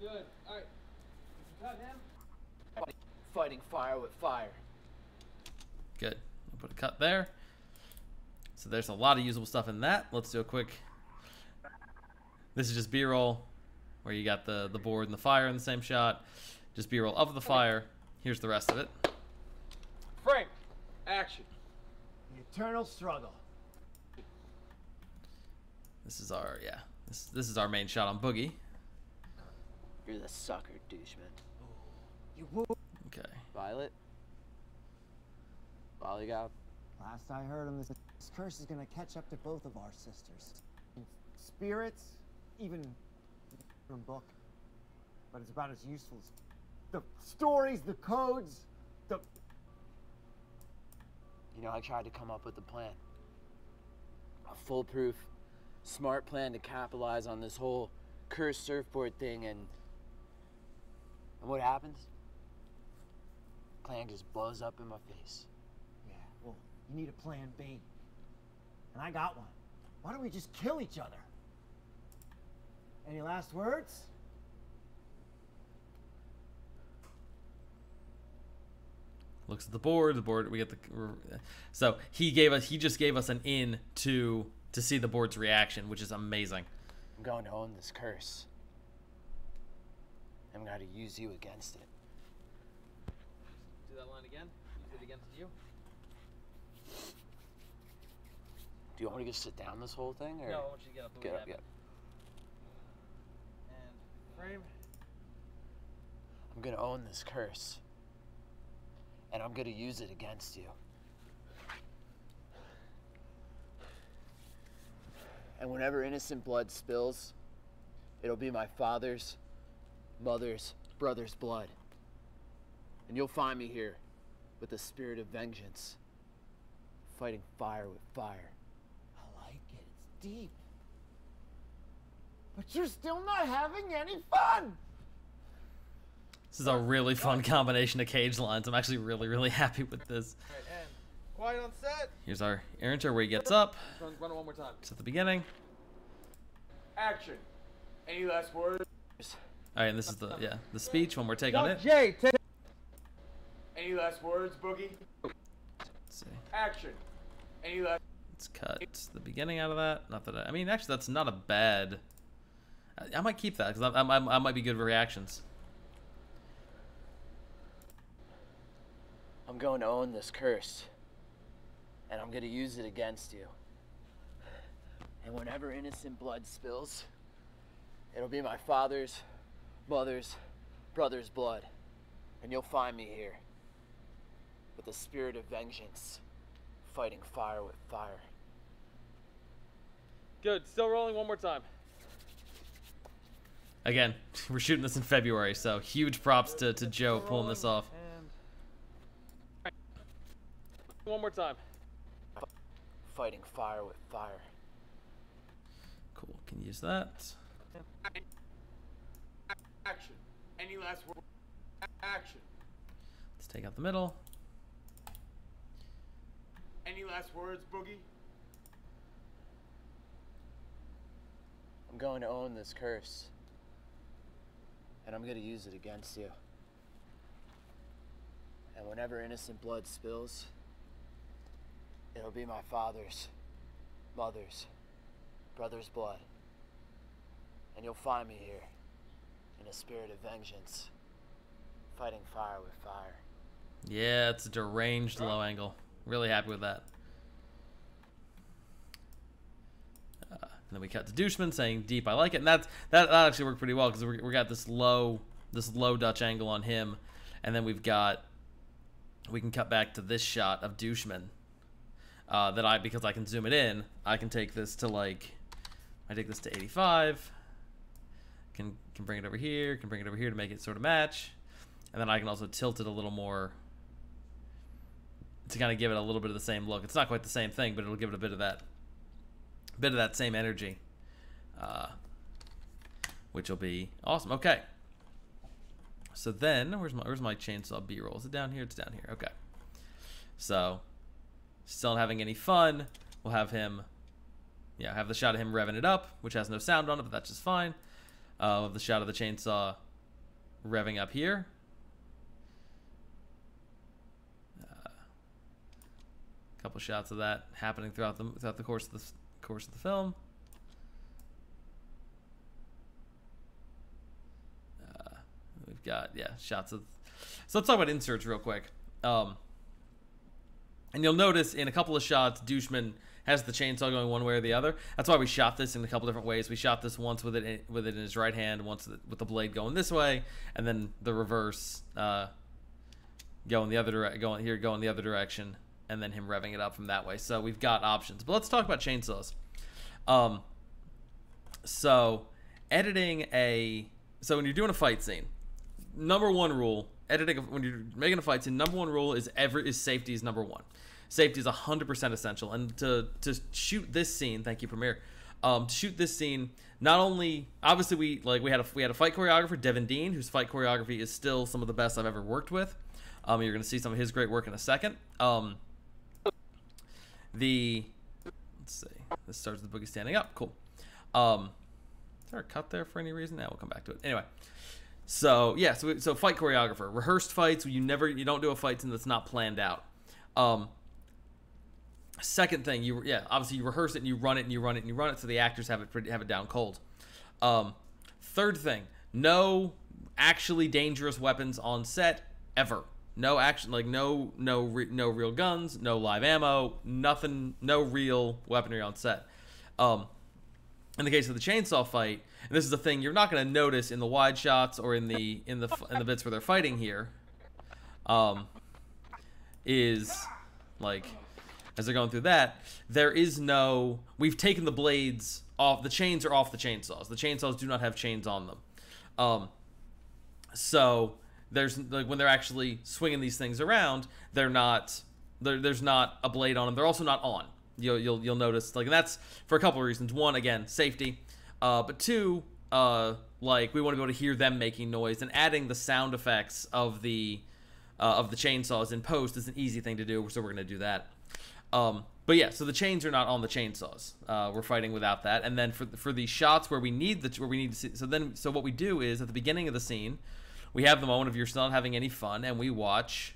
Speaker 3: Good. All right. Cut him.
Speaker 4: Fighting- Fighting fire with fire.
Speaker 1: Good. I'll put a cut there. So there's a lot of usable stuff in that. Let's do a quick. This is just B-roll, where you got the the board and the fire in the same shot. Just B-roll of the fire. Here's the rest of it.
Speaker 3: Frank, Action.
Speaker 2: The eternal struggle.
Speaker 1: This is our yeah. This this is our main shot on Boogie.
Speaker 4: You're the sucker, doucheman.
Speaker 2: You woo.
Speaker 1: Okay.
Speaker 4: Violet? Lollygop?
Speaker 2: Last I heard him, this, this curse is gonna catch up to both of our sisters. Spirits, even from book. But it's about as useful as the stories, the codes, the
Speaker 4: You know, I tried to come up with a plan. A foolproof, smart plan to capitalize on this whole cursed surfboard thing and. And what happens? Plan just blows up in my face.
Speaker 2: Yeah, well, you need a plan B. And I got one. Why don't we just kill each other? Any last words?
Speaker 1: Looks at the board. The board. We get the. So he gave us. He just gave us an in to to see the board's reaction, which is amazing.
Speaker 4: I'm going to own this curse. I'm going to use you against it.
Speaker 3: Do that line again. Use it against you.
Speaker 4: Do you want me to just sit down this whole thing? Or
Speaker 3: No, I want you to get up. and
Speaker 4: Get
Speaker 3: we
Speaker 4: up,
Speaker 3: have
Speaker 4: get
Speaker 3: it.
Speaker 4: up.
Speaker 3: And frame.
Speaker 4: I'm to own this curse. And I'm to use it against you. And whenever innocent blood spills, it'll be my father's, mother's, brother's blood. And you'll find me here with the spirit of vengeance, fighting fire with fire.
Speaker 2: I like it. It's deep. But you're still not having any fun!
Speaker 1: This is a really fun combination of cage lines. I'm actually really really happy with this.
Speaker 3: All right, and quiet on set.
Speaker 1: Here's our enter where he gets up.
Speaker 3: Run, run one more time.
Speaker 1: It's at the beginning.
Speaker 5: Action. Any last words?
Speaker 1: All right, and this is the yeah the speech. One more take on it.
Speaker 3: Jay, take.
Speaker 5: Any last words, Boogie?
Speaker 1: Let's see.
Speaker 5: Action. Any last?
Speaker 1: Let's cut the beginning out of that. Not that I, I mean, actually, that's not a bad. I, I might keep that because I, I, I might be good with reactions.
Speaker 4: I'm going to own this curse. and I'm gonna use it against you. And whenever innocent blood spills, it'll be my father's, mother's, brother's blood. And you'll find me here with the spirit of vengeance, fighting fire with fire.
Speaker 3: Good. Still rolling one more time.
Speaker 1: Again, we're shooting this in February, so huge props to, to Joe pulling this off.
Speaker 3: One more time.
Speaker 4: Fighting fire with fire.
Speaker 1: Cool, can use that.
Speaker 5: Action. Any last word? Action.
Speaker 1: Let's take out the middle.
Speaker 5: Any last words, Boogie?
Speaker 4: I'm going to own this curse. And I'm going to use it against you. And whenever innocent blood spills, it'll be my father's, mother's, brother's blood. And you'll find me here in a spirit of vengeance, fighting fire with fire.
Speaker 1: Yeah, it's a deranged low angle. Really happy with that. And then we cut to Douchman saying deep, I like it. And that's, that, that actually worked pretty well because we, we got this low this low Dutch angle on him. And then we've got, we can cut back to this shot of Douchman. Uh, that I, because I can zoom it in, I can take this to like, I take this to 85. Can, can bring it over here, can bring it over here to make it sort of match. And then I can also tilt it a little more to kind of give it a little bit of the same look. It's not quite the same thing, but it'll give it a bit of that, bit of that same energy, uh, which will be awesome. Okay. So then, where's my where's my chainsaw B-roll? Is it down here? It's down here. Okay. So, still not having any fun. We'll have him, yeah, have the shot of him revving it up, which has no sound on it, but that's just fine. Uh, of the shot of the chainsaw revving up here. A couple shots of that happening throughout the throughout the course of the course of the film. Uh, we've got yeah shots of. So let's talk about inserts real quick. Um, and you'll notice in a couple of shots, Douchman has the chainsaw going one way or the other. That's why we shot this in a couple different ways. We shot this once with it in, with it in his right hand, once with the blade going this way, and then the reverse uh, going the other direction, going here, going the other direction and then him revving it up from that way. So we've got options. But let's talk about chainsaws. Um, so editing a so when you're doing a fight scene, number one rule editing when you're making a fight scene, number one rule is ever is safety is number one. Safety is hundred percent essential. And to to shoot this scene, thank you, Premiere. Um, to shoot this scene, not only obviously we like we had a we had a fight choreographer, Devin Dean, whose fight choreography is still some of the best I've ever worked with. Um, you're going to see some of his great work in a second. Um, the let's see. This starts with the boogie standing up. Cool. Um is there a cut there for any reason? Now we'll come back to it. Anyway. So yeah so, so fight choreographer. Rehearsed fights. You never you don't do a fight scene that's not planned out. Um second thing you yeah obviously you rehearse it and you run it and you run it and you run it so the actors have it pretty, have it down cold. Um third thing no actually dangerous weapons on set ever no action, like no no re, no real guns, no live ammo, nothing, no real weaponry on set. Um, in the case of the chainsaw fight, and this is the thing you're not going to notice in the wide shots or in the in the in the bits where they're fighting here, um, is like as they're going through that, there is no. We've taken the blades off. The chains are off the chainsaws. The chainsaws do not have chains on them. Um, so there's like when they're actually swinging these things around, they're not there's not a blade on them. They're also not on. You'll you'll you'll notice like and that's for a couple of reasons. One, again, safety. Uh, but two, uh, like we want to be able to hear them making noise and adding the sound effects of the uh, of the chainsaws in post is an easy thing to do. So we're gonna do that. Um, but yeah, so the chains are not on the chainsaws. Uh, we're fighting without that. And then for for the shots where we need the where we need to see, so then so what we do is at the beginning of the scene, we have the moment of you're still not having any fun, and we watch,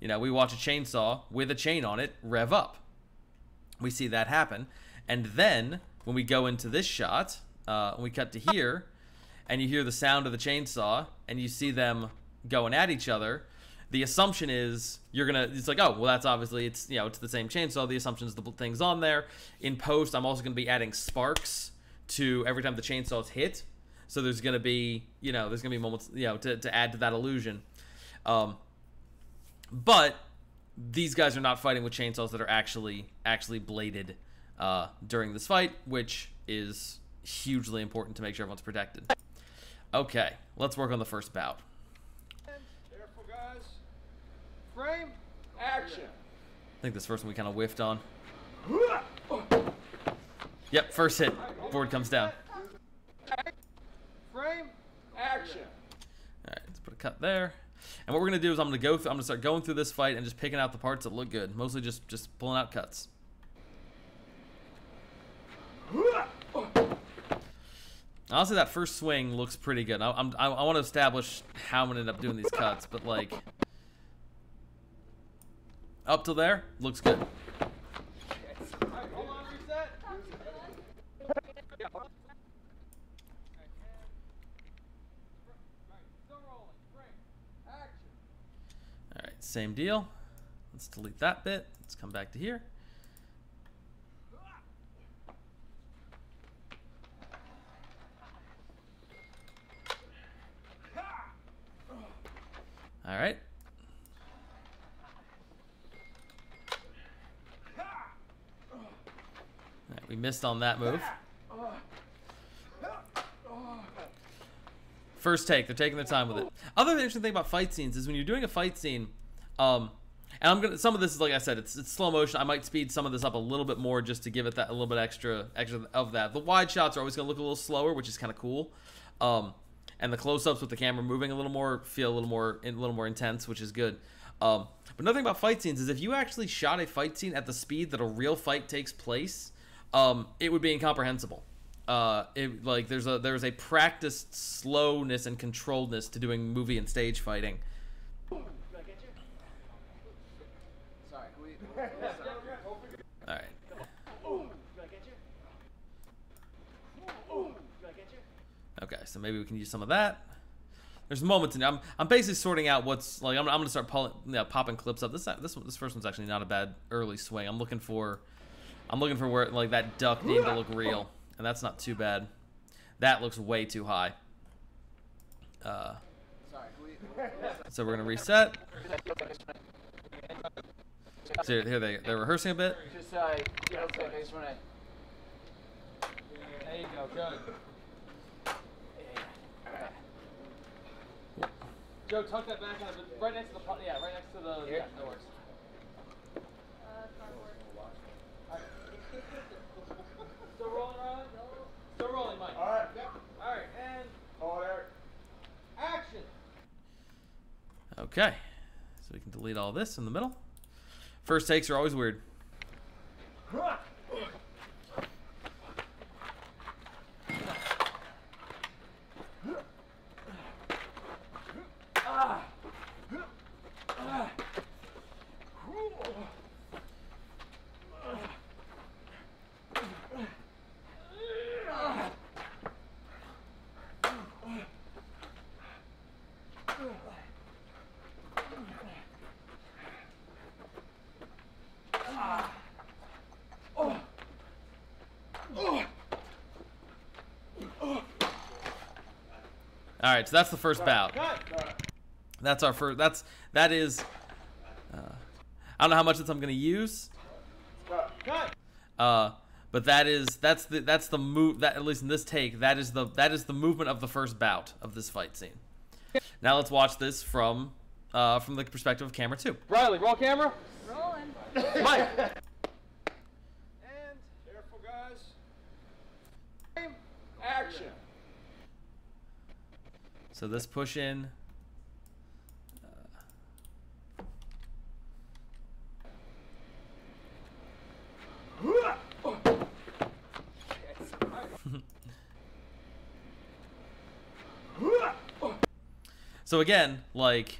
Speaker 1: you know, we watch a chainsaw with a chain on it rev up. We see that happen, and then when we go into this shot, uh, we cut to here, and you hear the sound of the chainsaw, and you see them going at each other. the assumption is you're gonna it's like oh well that's obviously it's you know it's the same chainsaw the assumption is the things on there in post i'm also gonna be adding sparks to every time the chainsaws hit so there's gonna be you know there's gonna be moments you know to, to add to that illusion um but these guys are not fighting with chainsaws that are actually actually bladed uh, during this fight which is hugely important to make sure everyone's protected okay let's work on the first bout
Speaker 3: Careful, guys. Frame. Action.
Speaker 1: I think this first one we kind of whiffed on. Yep, first hit. Board comes down.
Speaker 3: Frame. Action.
Speaker 1: All right, let's put a cut there. And what we're gonna do is I'm gonna go. Through, I'm gonna start going through this fight and just picking out the parts that look good. Mostly just just pulling out cuts. Honestly, that first swing looks pretty good. I, I'm, I, I want to establish how I'm gonna end up doing these cuts, but like up to there looks good.
Speaker 3: Alright, hold on, reset. Alright, still rolling. Frame. Action.
Speaker 1: All right, same deal. Let's delete that bit. Let's come back to here. All right. All right, we missed on that move. First take, they're taking their time with it. Other interesting thing about fight scenes is when you're doing a fight scene, um, and I'm gonna some of this is like I said, it's it's slow motion. I might speed some of this up a little bit more just to give it that a little bit extra extra of that. The wide shots are always gonna look a little slower, which is kind of cool. Um, and the close-ups with the camera moving a little more feel a little more a little more intense, which is good. Um, but another thing about fight scenes is if you actually shot a fight scene at the speed that a real fight takes place, um, it would be incomprehensible. Uh, it, like there's a there's a practiced slowness and controlledness to doing movie and stage fighting.
Speaker 4: Sorry, can we?
Speaker 1: All right. Okay, so maybe we can use some of that. There's moments in I'm I'm basically sorting out what's like I'm, I'm gonna start pulling yeah, popping clips up. This this this first one's actually not a bad early swing. I'm looking for I'm looking for where like that duck needing to look real, and that's not too bad. That looks way too high. Uh, so we're gonna reset. So here, here they they're rehearsing a bit.
Speaker 4: Just uh, yeah, okay.
Speaker 3: There you go. Good. Joe, tuck that back on the right next to the pot. Yeah, right next to the. Yeah, that works. Alright. Still rolling, Riley? Still rolling, Mike.
Speaker 5: All right.
Speaker 3: All right, and
Speaker 5: Hold Eric.
Speaker 3: action.
Speaker 1: Okay, so we can delete all this in the middle. First takes are always weird. So that's the first bout. That's our first. That's that is. Uh, I don't know how much of this I'm gonna use, uh, but that is that's the that's the move that at least in this take that is the that is the movement of the first bout of this fight scene. Now let's watch this from uh, from the perspective of camera two.
Speaker 3: Riley, roll camera.
Speaker 6: Rolling.
Speaker 3: Mike. and careful, guys. Frame. Action.
Speaker 1: So this push in. So again, like,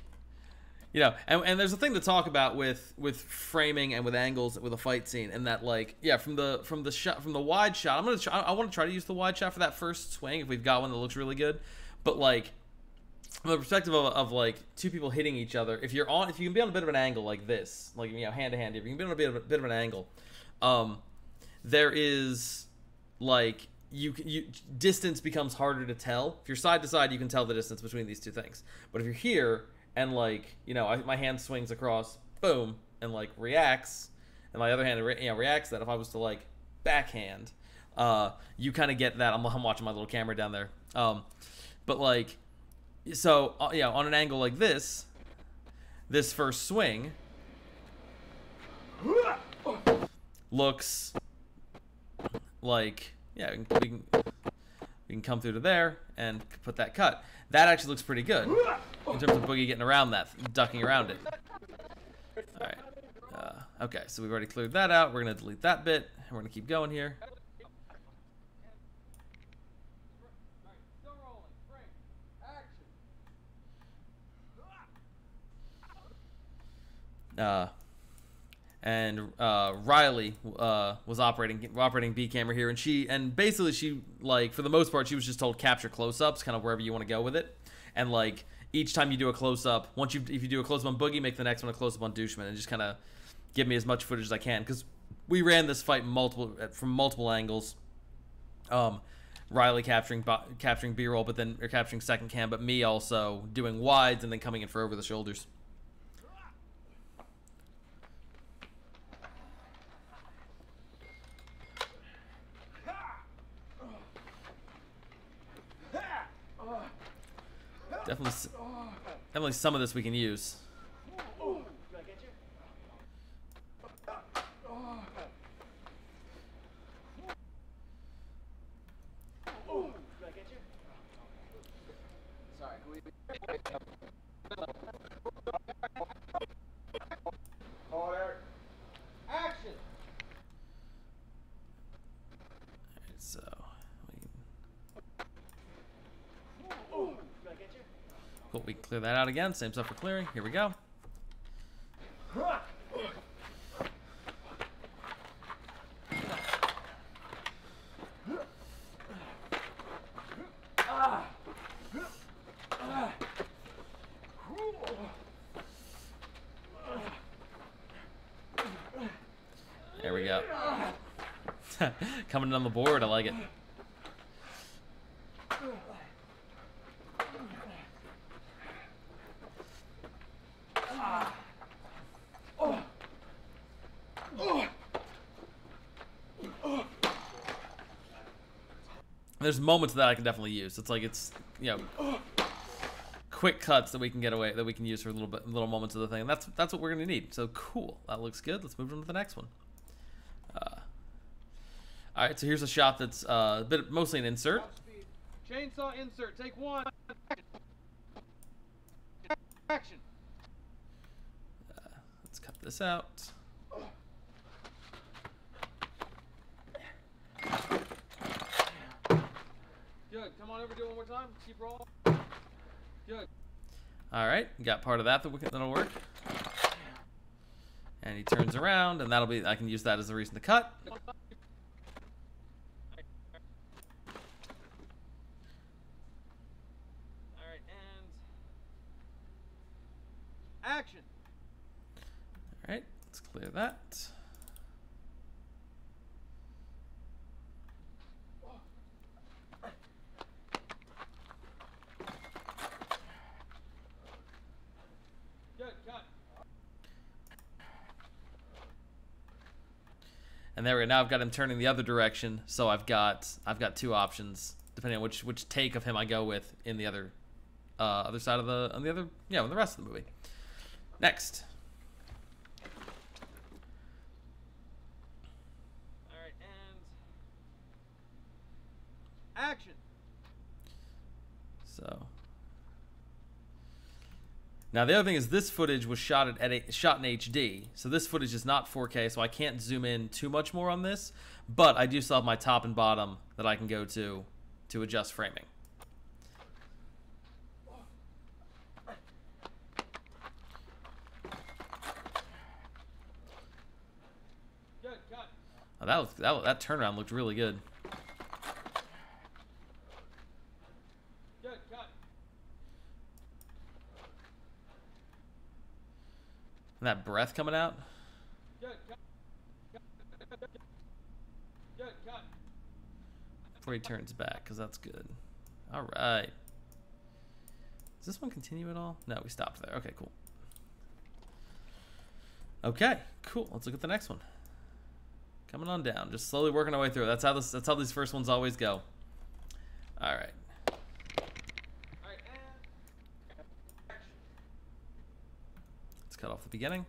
Speaker 1: you know, and, and there's a thing to talk about with with framing and with angles with a fight scene, and that like, yeah, from the from the shot from the wide shot, I'm gonna try, I want to try to use the wide shot for that first swing if we've got one that looks really good, but like, from the perspective of, of like two people hitting each other, if you're on, if you can be on a bit of an angle like this, like you know, hand to hand, if you can be on a bit of a bit of an angle, um, there is like you you distance becomes harder to tell. If you're side to side, you can tell the distance between these two things. But if you're here and like you know, I, my hand swings across, boom, and like reacts, and my other hand you know reacts that. If I was to like backhand, uh, you kind of get that. I'm, I'm watching my little camera down there. Um, but like, so uh, yeah, on an angle like this, this first swing looks like yeah, we can, we can, come through to there and put that cut. That actually looks pretty good in terms of Boogie getting around that, ducking around it. All right. Uh, okay, so we've already cleared that out. We're gonna delete that bit, and we're gonna keep going here.
Speaker 3: Still rolling. Frame. Action.
Speaker 1: Uh, and uh, Riley uh, was operating operating B camera here, and she and basically she like for the most part she was just told capture close ups, kind of wherever you want to go with it, and like each time you do a close up, once you if you do a close up on Boogie, make the next one a close up on Doucheman, and just kind of give me as much footage as I can because we ran this fight multiple from multiple angles. Um, Riley capturing capturing B roll, but then or capturing second cam, but me also doing wides and then coming in for over the shoulders. Definitely, definitely some of this we can use.
Speaker 4: Sorry, can we?
Speaker 5: Call it, Eric.
Speaker 3: Action.
Speaker 1: Alright, so we Cool, we clear that out again. Same stuff for clearing. Here we go. There we go. Coming on the board, I like it. There's moments that I can definitely use. It's like it's you know quick cuts that we can get away that we can use for a little bit little moments of the thing. And that's that's what we're gonna need. So cool. That looks good. Let's move on to the next one. Uh, all right. So here's a shot that's uh, a bit mostly an insert.
Speaker 3: Chainsaw insert. Take one. Action.
Speaker 1: Let's cut this out.
Speaker 3: Good. Come on over. Do it one more time. Keep rolling. Good.
Speaker 1: All right, got part of that that we can, that'll work. And he turns around, and that'll be I can use that as a reason to cut.
Speaker 3: All right. And action.
Speaker 1: All right, let's clear that.
Speaker 3: Good. Cut.
Speaker 1: And there we go. Now I've got him turning the other direction, so I've got I've got two options depending on which which take of him I go with in the other uh, other side of the on the other yeah in the rest of the movie. Next,
Speaker 3: All right. And action.
Speaker 1: so now the other thing is this footage was shot at, at a, shot in HD, so this footage is not 4K, so I can't zoom in too much more on this. But I do still have my top and bottom that I can go to to adjust framing.
Speaker 3: Good. Cut.
Speaker 1: Oh, that, was, that that turnaround looked really good.
Speaker 3: Good. Cut.
Speaker 1: And that breath coming out. Before he turns back, because that's good. All right. Does this one continue at all? No, we stopped there. Okay, cool. Okay, cool. Let's look at the next one. Coming on down, just slowly working our way through. That's how this. That's how these first ones always go. All right.
Speaker 3: And action.
Speaker 1: Let's cut off the beginning.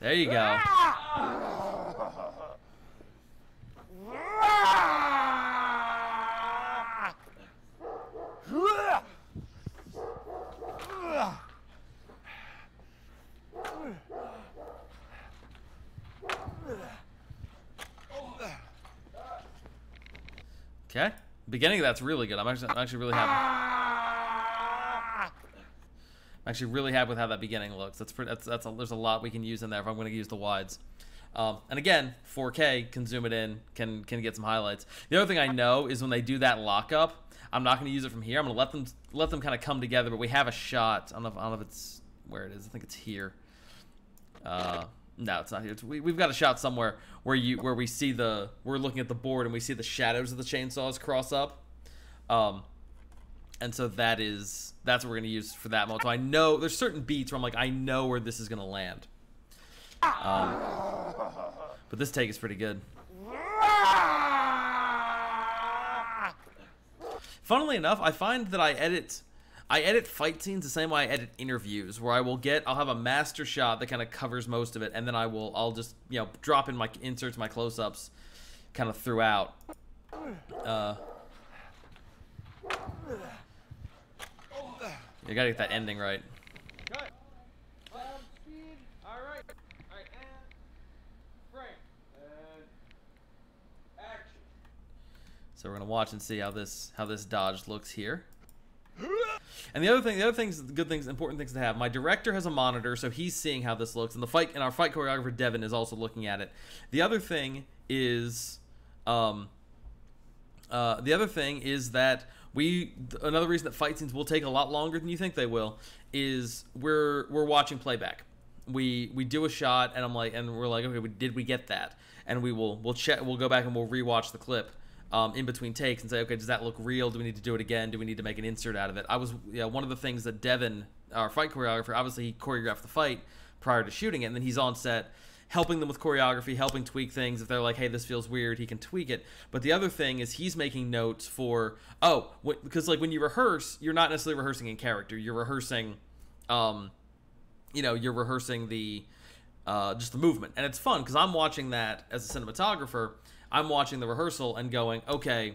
Speaker 1: There you go. Beginning of that's really good. I'm actually, I'm actually really happy. I'm actually really happy with how that beginning looks. That's pretty. That's that's a, there's a lot we can use in there if I'm going to use the wides. Um, and again, 4K can zoom it in, can can get some highlights. The other thing I know is when they do that lockup, I'm not going to use it from here. I'm going to let them let them kind of come together. But we have a shot. I don't know if, I don't know if it's where it is. I think it's here. Uh, no, it's not here. It's, we, we've got a shot somewhere where you where we see the we're looking at the board and we see the shadows of the chainsaws cross up. Um, and so that is that's what we're gonna use for that moment. So I know there's certain beats where I'm like I know where this is gonna land. Um, but this take is pretty good. Funnily enough, I find that I edit I edit fight scenes the same way I edit interviews, where I will get I'll have a master shot that kind of covers most of it, and then I will I'll just you know drop in my inserts, my close-ups, kind of throughout. Uh, you gotta get that ending right. So we're gonna watch and see how this how this dodge looks here. And the other thing, the other things, good things, important things to have. My director has a monitor, so he's seeing how this looks, and the fight and our fight choreographer Devin is also looking at it. The other thing is, um, uh, the other thing is that we another reason that fight scenes will take a lot longer than you think they will is we're we're watching playback. We we do a shot and I'm like and we're like okay we, did we get that and we will we'll check we'll go back and we'll rewatch the clip um, in between takes and say okay does that look real do we need to do it again do we need to make an insert out of it I was yeah one of the things that Devin our fight choreographer obviously he choreographed the fight prior to shooting it and then he's on set helping them with choreography, helping tweak things. If they're like, "Hey, this feels weird," he can tweak it. But the other thing is he's making notes for oh, because like when you rehearse, you're not necessarily rehearsing in character. You're rehearsing, um, you know, you're rehearsing the uh, just the movement, and it's fun because I'm watching that as a cinematographer. I'm watching the rehearsal and going, okay,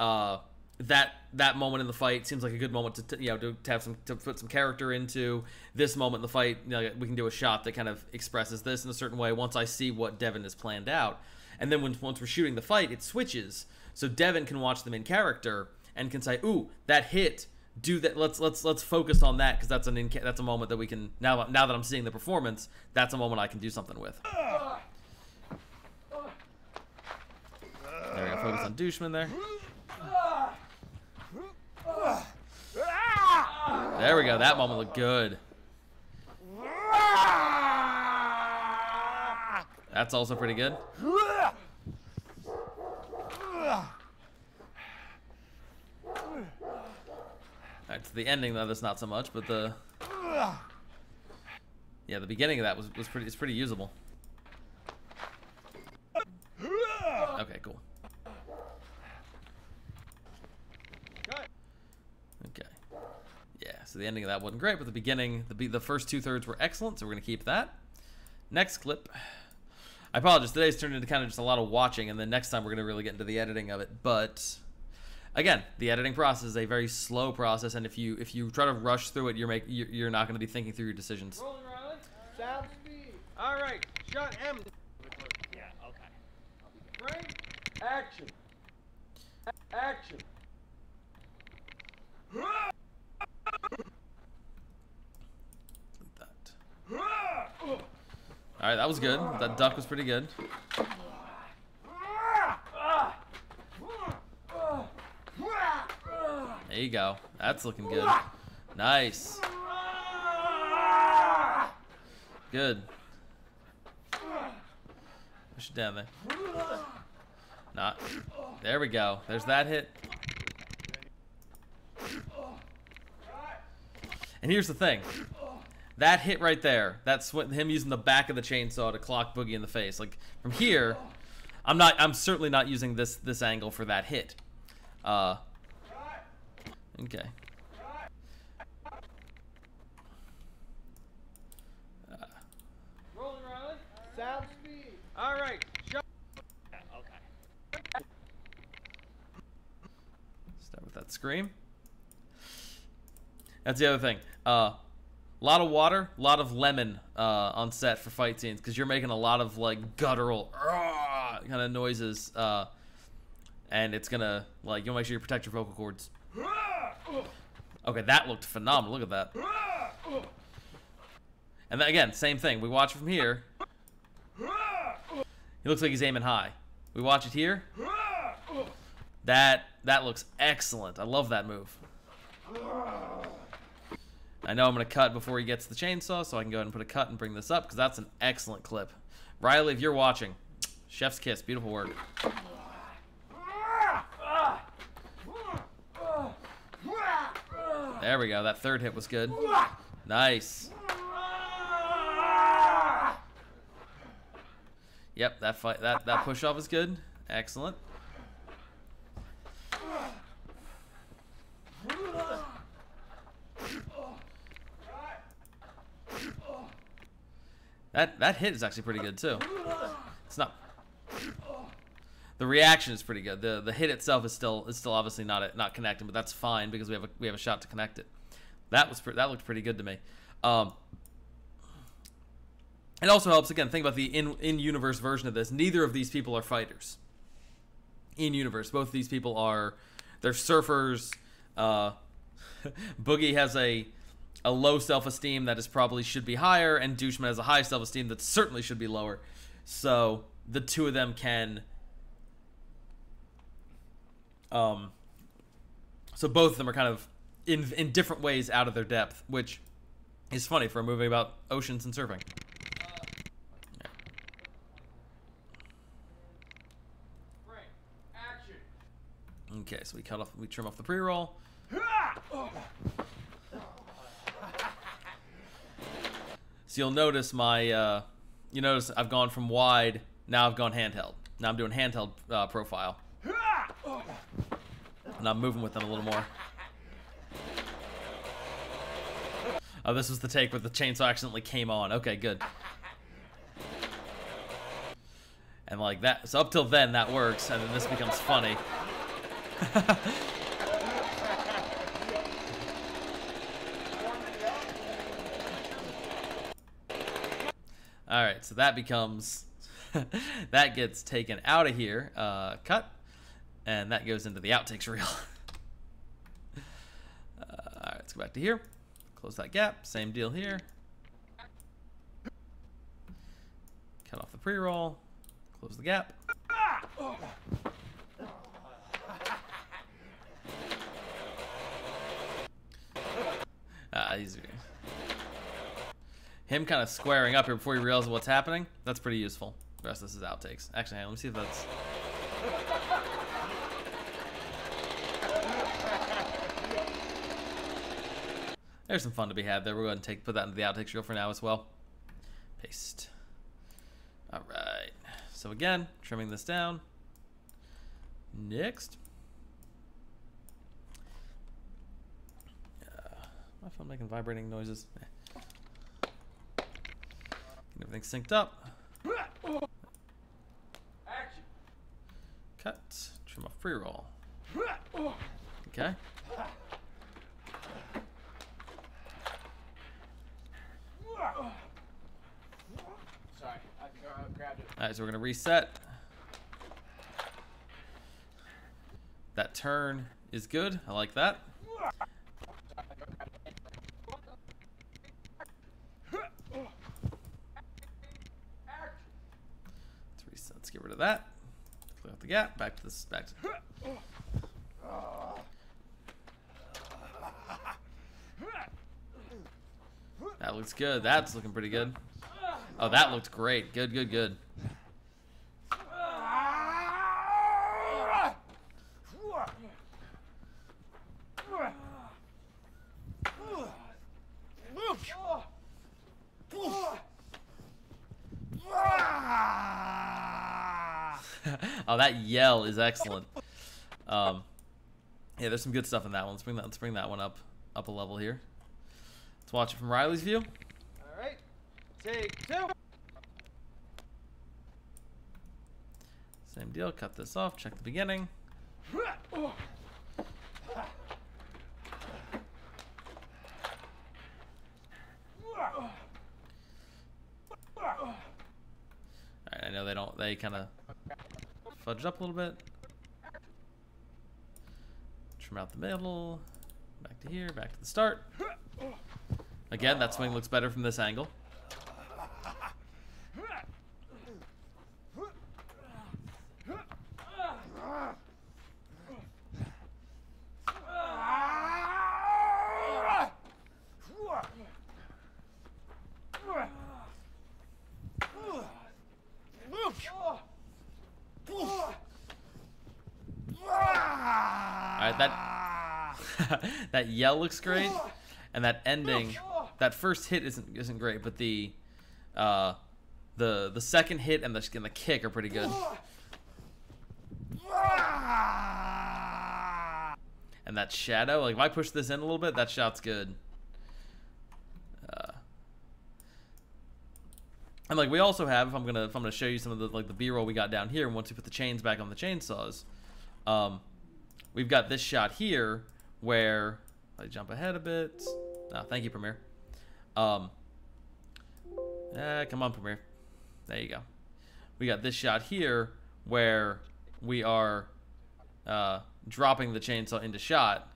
Speaker 1: uh, that that moment in the fight seems like a good moment to t- you know to, to have some to put some character into this moment in the fight. You know, we can do a shot that kind of expresses this in a certain way. Once I see what Devin has planned out, and then when once we're shooting the fight, it switches so Devin can watch them in character and can say, "Ooh, that hit." Do that. Let's let's let's focus on that because that's an in, that's a moment that we can now now that I'm seeing the performance. That's a moment I can do something with. There we go. Focus on douchman there. There we go. That moment looked good. That's also pretty good. To the ending though, that's not so much, but the yeah, the beginning of that was was pretty. It's pretty usable. Okay, cool.
Speaker 3: Cut.
Speaker 1: Okay. Yeah, so the ending of that wasn't great, but the beginning, the be the first two thirds were excellent, so we're gonna keep that. Next clip. I apologize. Today's turned into kind of just a lot of watching, and then next time we're gonna really get into the editing of it. But again, the editing process is a very slow process, and if you if you try to rush through it, you're make you're, you're not gonna be thinking through your decisions.
Speaker 3: Rolling, Riley.
Speaker 2: Sound speed.
Speaker 3: All right. Shot M.
Speaker 2: Yeah, okay.
Speaker 3: Frame. Action. A- Action.
Speaker 1: That. All right, that was good. That duck was pretty good. There you go. That's looking good. Nice. Good. Push it down there. Not. There we go. There's that hit. And here's the thing. That hit right there, that's what him using the back of the chainsaw to clock Boogie in the face. Like from here, I'm not I'm certainly not using this this angle for that hit. Uh Okay.
Speaker 3: Rolling, Riley.
Speaker 2: Sound speed.
Speaker 3: All right. Shot.
Speaker 1: Start with that scream. That's the other thing. A lot of water, a lot of lemon uh, on set for fight scenes because you're making a lot of like guttural kind of noises, uh, and it's gonna like you'll make sure you protect your vocal cords. Okay, that looked phenomenal. Look at that. And then again, same thing. We watch from here. He looks like he's aiming high. We watch it here. That that looks excellent. I love that move. I know I'm going to cut before he gets the chainsaw, so I can go ahead and put a cut and bring this up because that's an excellent clip. Riley, if you're watching, chef's kiss, beautiful work. There we go. That third hit was good. Nice. Yep, that fight that that push off is good. Excellent. That that hit is actually pretty good too. It's not. The reaction is pretty good. the The hit itself is still is still obviously not not connecting, but that's fine because we have a we have a shot to connect it. That was that looked pretty good to me. Um, it also helps again. Think about the in in universe version of this. Neither of these people are fighters. In universe, both of these people are they're surfers. Uh, Boogie has a a low self esteem that is probably should be higher, and Doucheman has a high self esteem that certainly should be lower. So the two of them can. Um. So both of them are kind of in in different ways out of their depth, which is funny for a movie about oceans and surfing. Okay, so we cut off, we trim off the pre-roll. You'll notice my, uh, you notice I've gone from wide, now I've gone handheld. Now I'm doing handheld uh, profile. And I'm moving with them a little more. Oh, this was the take where the chainsaw accidentally came on. Okay, good. And like that, so up till then that works, and then this becomes funny. All right, so that becomes that gets taken out of here, uh, cut, and that goes into the outtakes reel. uh, all right, let's go back to here. Close that gap. Same deal here. Cut off the pre-roll. Close the gap. Ah, he's him kind of squaring up here before he realizes what's happening. That's pretty useful. The rest of this is outtakes. Actually, on, let me see if that's. There's some fun to be had there. We're going to take put that into the outtakes reel for now as well. Paste. All right. So again, trimming this down. Next. Uh, my phone making vibrating noises. Eh. Everything synced up.
Speaker 3: Action.
Speaker 1: Cut. Trim off pre-roll. Okay.
Speaker 4: Sorry, I grabbed it.
Speaker 1: All right, so we're gonna reset. That turn is good. I like that. So let's get rid of that. Clear out the gap. Back to this. Back to. That looks good. That's looking pretty good. Oh, that looked great. Good, good, good. Is excellent. Um, yeah, there's some good stuff in that one. Let's bring that. Let's bring that one up up a level here. Let's watch it from Riley's view.
Speaker 3: All right. Take two.
Speaker 1: Same deal. Cut this off. Check the beginning. Alright, I know they don't. They kind of fudge up a little bit. Trim out the middle. Back to here. Back to the start. Again, that swing looks better from this angle. That yell looks great, and that ending, that first hit isn't isn't great, but the uh, the the second hit and the and the kick are pretty good. And that shadow, like if I push this in a little bit, that shot's good. Uh, and like we also have, if I'm gonna if I'm gonna show you some of the like the B-roll we got down here, and once we put the chains back on the chainsaws, um, we've got this shot here where I jump ahead a bit. Oh, thank you, Premiere. Um, eh, come on, Premiere. There you go. We got this shot here where we are uh, dropping the chainsaw into shot.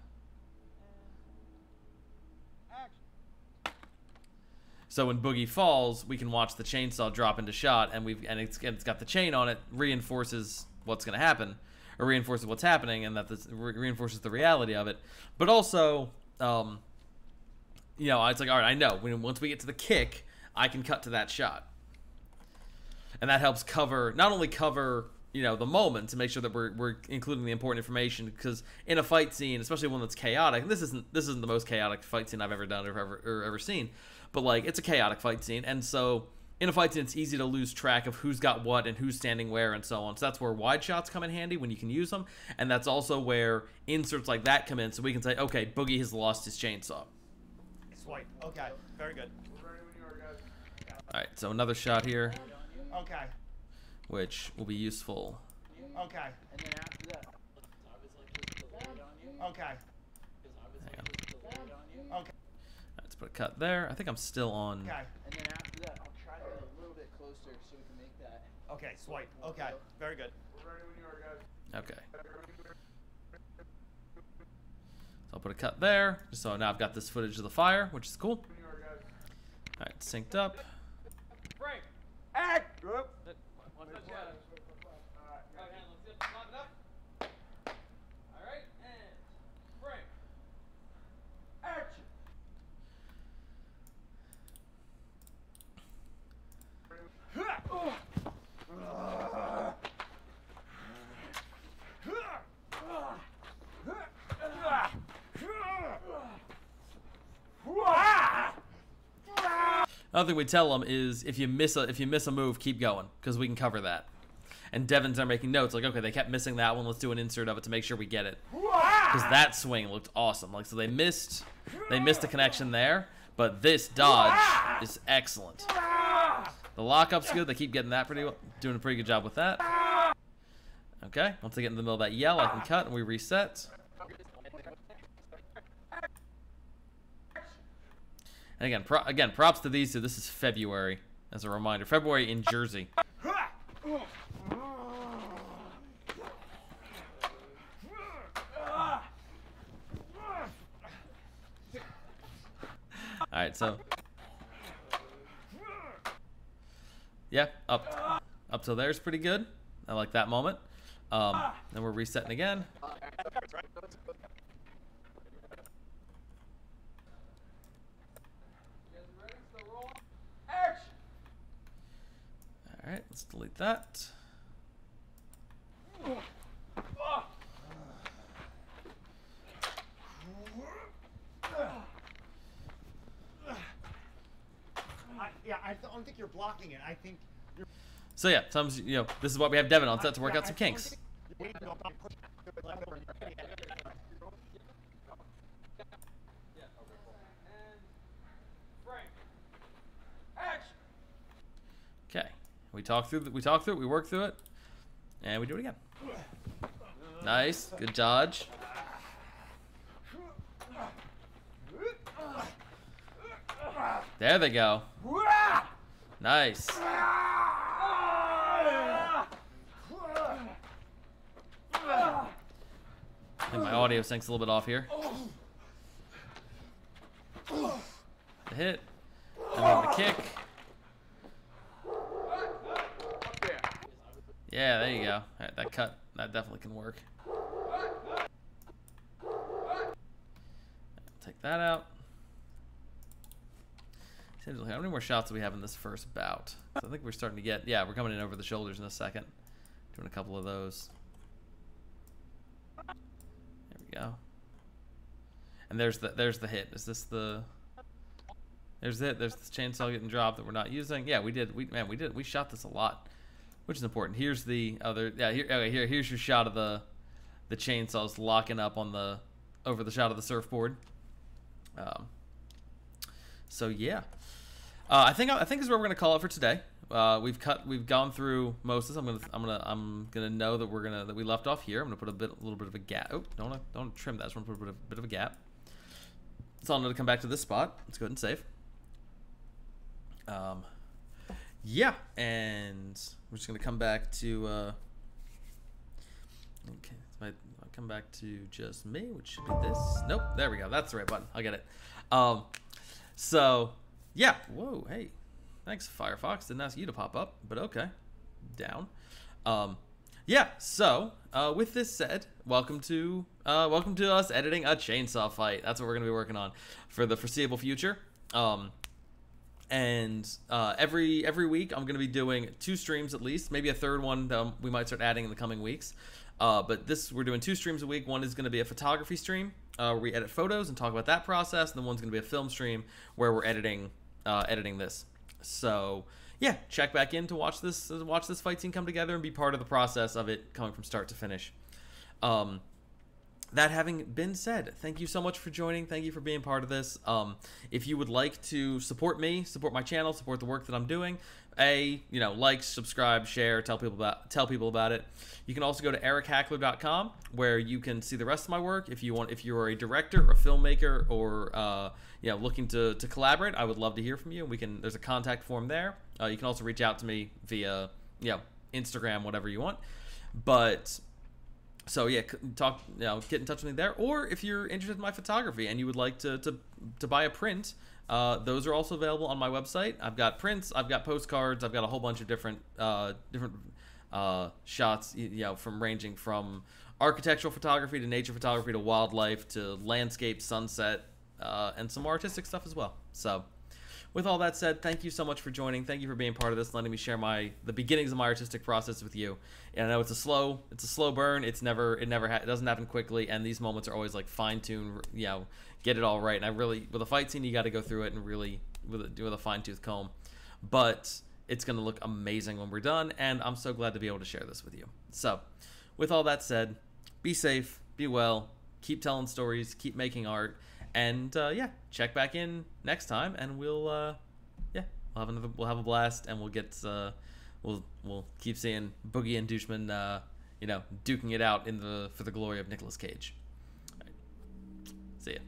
Speaker 1: So when Boogie falls, we can watch the chainsaw drop into shot, and we've and it's, and it's got the chain on it, reinforces what's going to happen, or reinforces what's happening, and that this re- reinforces the reality of it. But also, um, you know, it's like, all right, I know. When once we get to the kick, I can cut to that shot, and that helps cover not only cover you know the moment to make sure that we're, we're including the important information because in a fight scene especially one that's chaotic this isn't this isn't the most chaotic fight scene i've ever done or ever or ever seen but like it's a chaotic fight scene. And so in a fight it's easy to lose track of who's got what and who's standing where and so on so that's where wide shots come in handy when you can use them and that's also where inserts like that come in so we can say okay boogie has lost his chainsaw
Speaker 2: Swipe. Okay. Very good.
Speaker 5: We're ready when you are, guys.
Speaker 1: all right so another shot here
Speaker 2: Okay.
Speaker 1: which will be useful
Speaker 2: Okay.
Speaker 4: And then after that,
Speaker 2: Okay.
Speaker 1: Hang on.
Speaker 2: Okay.
Speaker 1: let's put a cut there i think i'm still on
Speaker 2: Okay.
Speaker 4: and then after that, I'll try to get a little bit closer so we can make that.
Speaker 2: Okay. Swipe. Okay. Very good.
Speaker 5: We're ready when you are, guys.
Speaker 1: okay So I'll put a cut there, so now I've got this footage of the fire, which is cool.
Speaker 5: When you are, guys.
Speaker 1: All right, synced up.
Speaker 3: Frank.
Speaker 2: Act. Whoop.
Speaker 3: That- Watch that shadow. Right hand, let's get clap it up. All right, and Frank.
Speaker 2: Action.
Speaker 1: Another thing we tell them is if you miss a if you miss a move, keep going because we can cover that. And Devin's are making notes like, okay, they kept missing that one. Let's do an insert of it to make sure we get it. Because that swing looked awesome. Like so they missed they missed a connection there, but this dodge is excellent. The lockup's good. They keep getting that pretty well, doing a pretty good job with that. Okay, once they get in the middle of that yell, I can cut and we reset. And again, pro- again, props to these two. This is February, as a reminder. February in Jersey. All right, so yeah, up up till there's pretty good. I like that moment. Um, then we're resetting again. All right, let's delete that.
Speaker 2: I, yeah, I don't think you're blocking it. I think you're.
Speaker 1: So yeah, sometimes you know this is what we have Devin on set to work out some kinks.
Speaker 2: think you're waiting on me pushing it left over and you're hitting it.
Speaker 3: And Frank. Action.
Speaker 1: Okay, we talk through. The, we talk through it. We work through it, and we do it again. Nice, good dodge. There they go. Nice. My audio sync's a little bit off here. The hit, and then the kick. Yeah, there you go. Right, that cut, that definitely can work. Take that out. How many more shots do we have in this first bout? 'Cause I think we're starting to get, yeah, we're coming in over the shoulders in a second. Doing a couple of those. There we go. And there's the there's the hit. Is this the? There's it. There's this chainsaw getting dropped that we're not using. Yeah, we did. We man, we did. We shot this a lot, which is important. Here's the other. Yeah, here. Okay, here. Here's your shot of the, the chainsaws locking up on the, over the shot of the surfboard. Um. So yeah, uh, I think I think this is where we're gonna call it for today. Uh, we've cut. We've gone through most of this. I'm gonna. I'm gonna. I'm gonna know that we're gonna that we left off here. I'm gonna put a bit, a little bit of a gap. Oh, don't wanna- don't trim that. I just want to put a bit of, bit of a gap. So I'm gonna come back to this spot. Let's go ahead and save. Um, yeah, and we're just gonna come back to. Uh, okay, so I, I'll come back to just me, which should be this. Nope, there we go. That's the right button. I'll get it. Um, so yeah. Whoa, hey, thanks Firefox. Didn't ask you to pop up, but okay. Down. Um, yeah. So uh, with this said, welcome to uh, welcome to us editing a chainsaw fight. That's what we're gonna be working on for the foreseeable future. Um, and uh, every every week I'm going to be doing two streams at least, maybe a third one um, we might start adding in the coming weeks. Uh, but this we're doing two streams a week. One is going to be a photography stream uh, where we edit photos and talk about that process, and then one's going to be a film stream where we're editing uh, editing this. So yeah, check back in to watch this watch this fight scene come together and be part of the process of it coming from start to finish. Um, that having been said, thank you so much for joining. Thank you for being part of this. Um, if you would like to support me, support my channel, support the work that I'm doing, a you know like, subscribe, share, tell people about tell people about it. You can also go to erichackler.com where you can see the rest of my work. If you want, if you're a director, or a filmmaker, or uh, you know looking to to collaborate, I would love to hear from you. We can there's a contact form there. Uh, you can also reach out to me via you know Instagram, whatever you want. But so yeah, talk, you know, get in touch with me there. Or if you're interested in my photography and you would like to to, to buy a print, uh, those are also available on my website. I've got prints, I've got postcards, I've got a whole bunch of different uh, different uh, shots, you know, from ranging from architectural photography to nature photography to wildlife to landscape, sunset, uh, and some more artistic stuff as well. So with all that said, thank you so much for joining. Thank you for being part of this, letting me share my the beginnings of my artistic process with you. And I know it's a slow it's a slow burn. It's never it never ha- it doesn't happen quickly, and these moments are always like fine tune, you know, get it all right. And I really with a fight scene, you got to go through it and really with a, with a fine tooth comb. But it's gonna look amazing when we're done, and I'm so glad to be able to share this with you. So, with all that said, be safe, be well, keep telling stories, keep making art, and uh, yeah, check back in next time, and we'll uh, yeah, we'll have another, we'll have a blast, and we'll get uh, we'll we'll keep seeing Boogie and Douchman, uh, you know, duking it out in the for the glory of Nicolas Cage. See ya.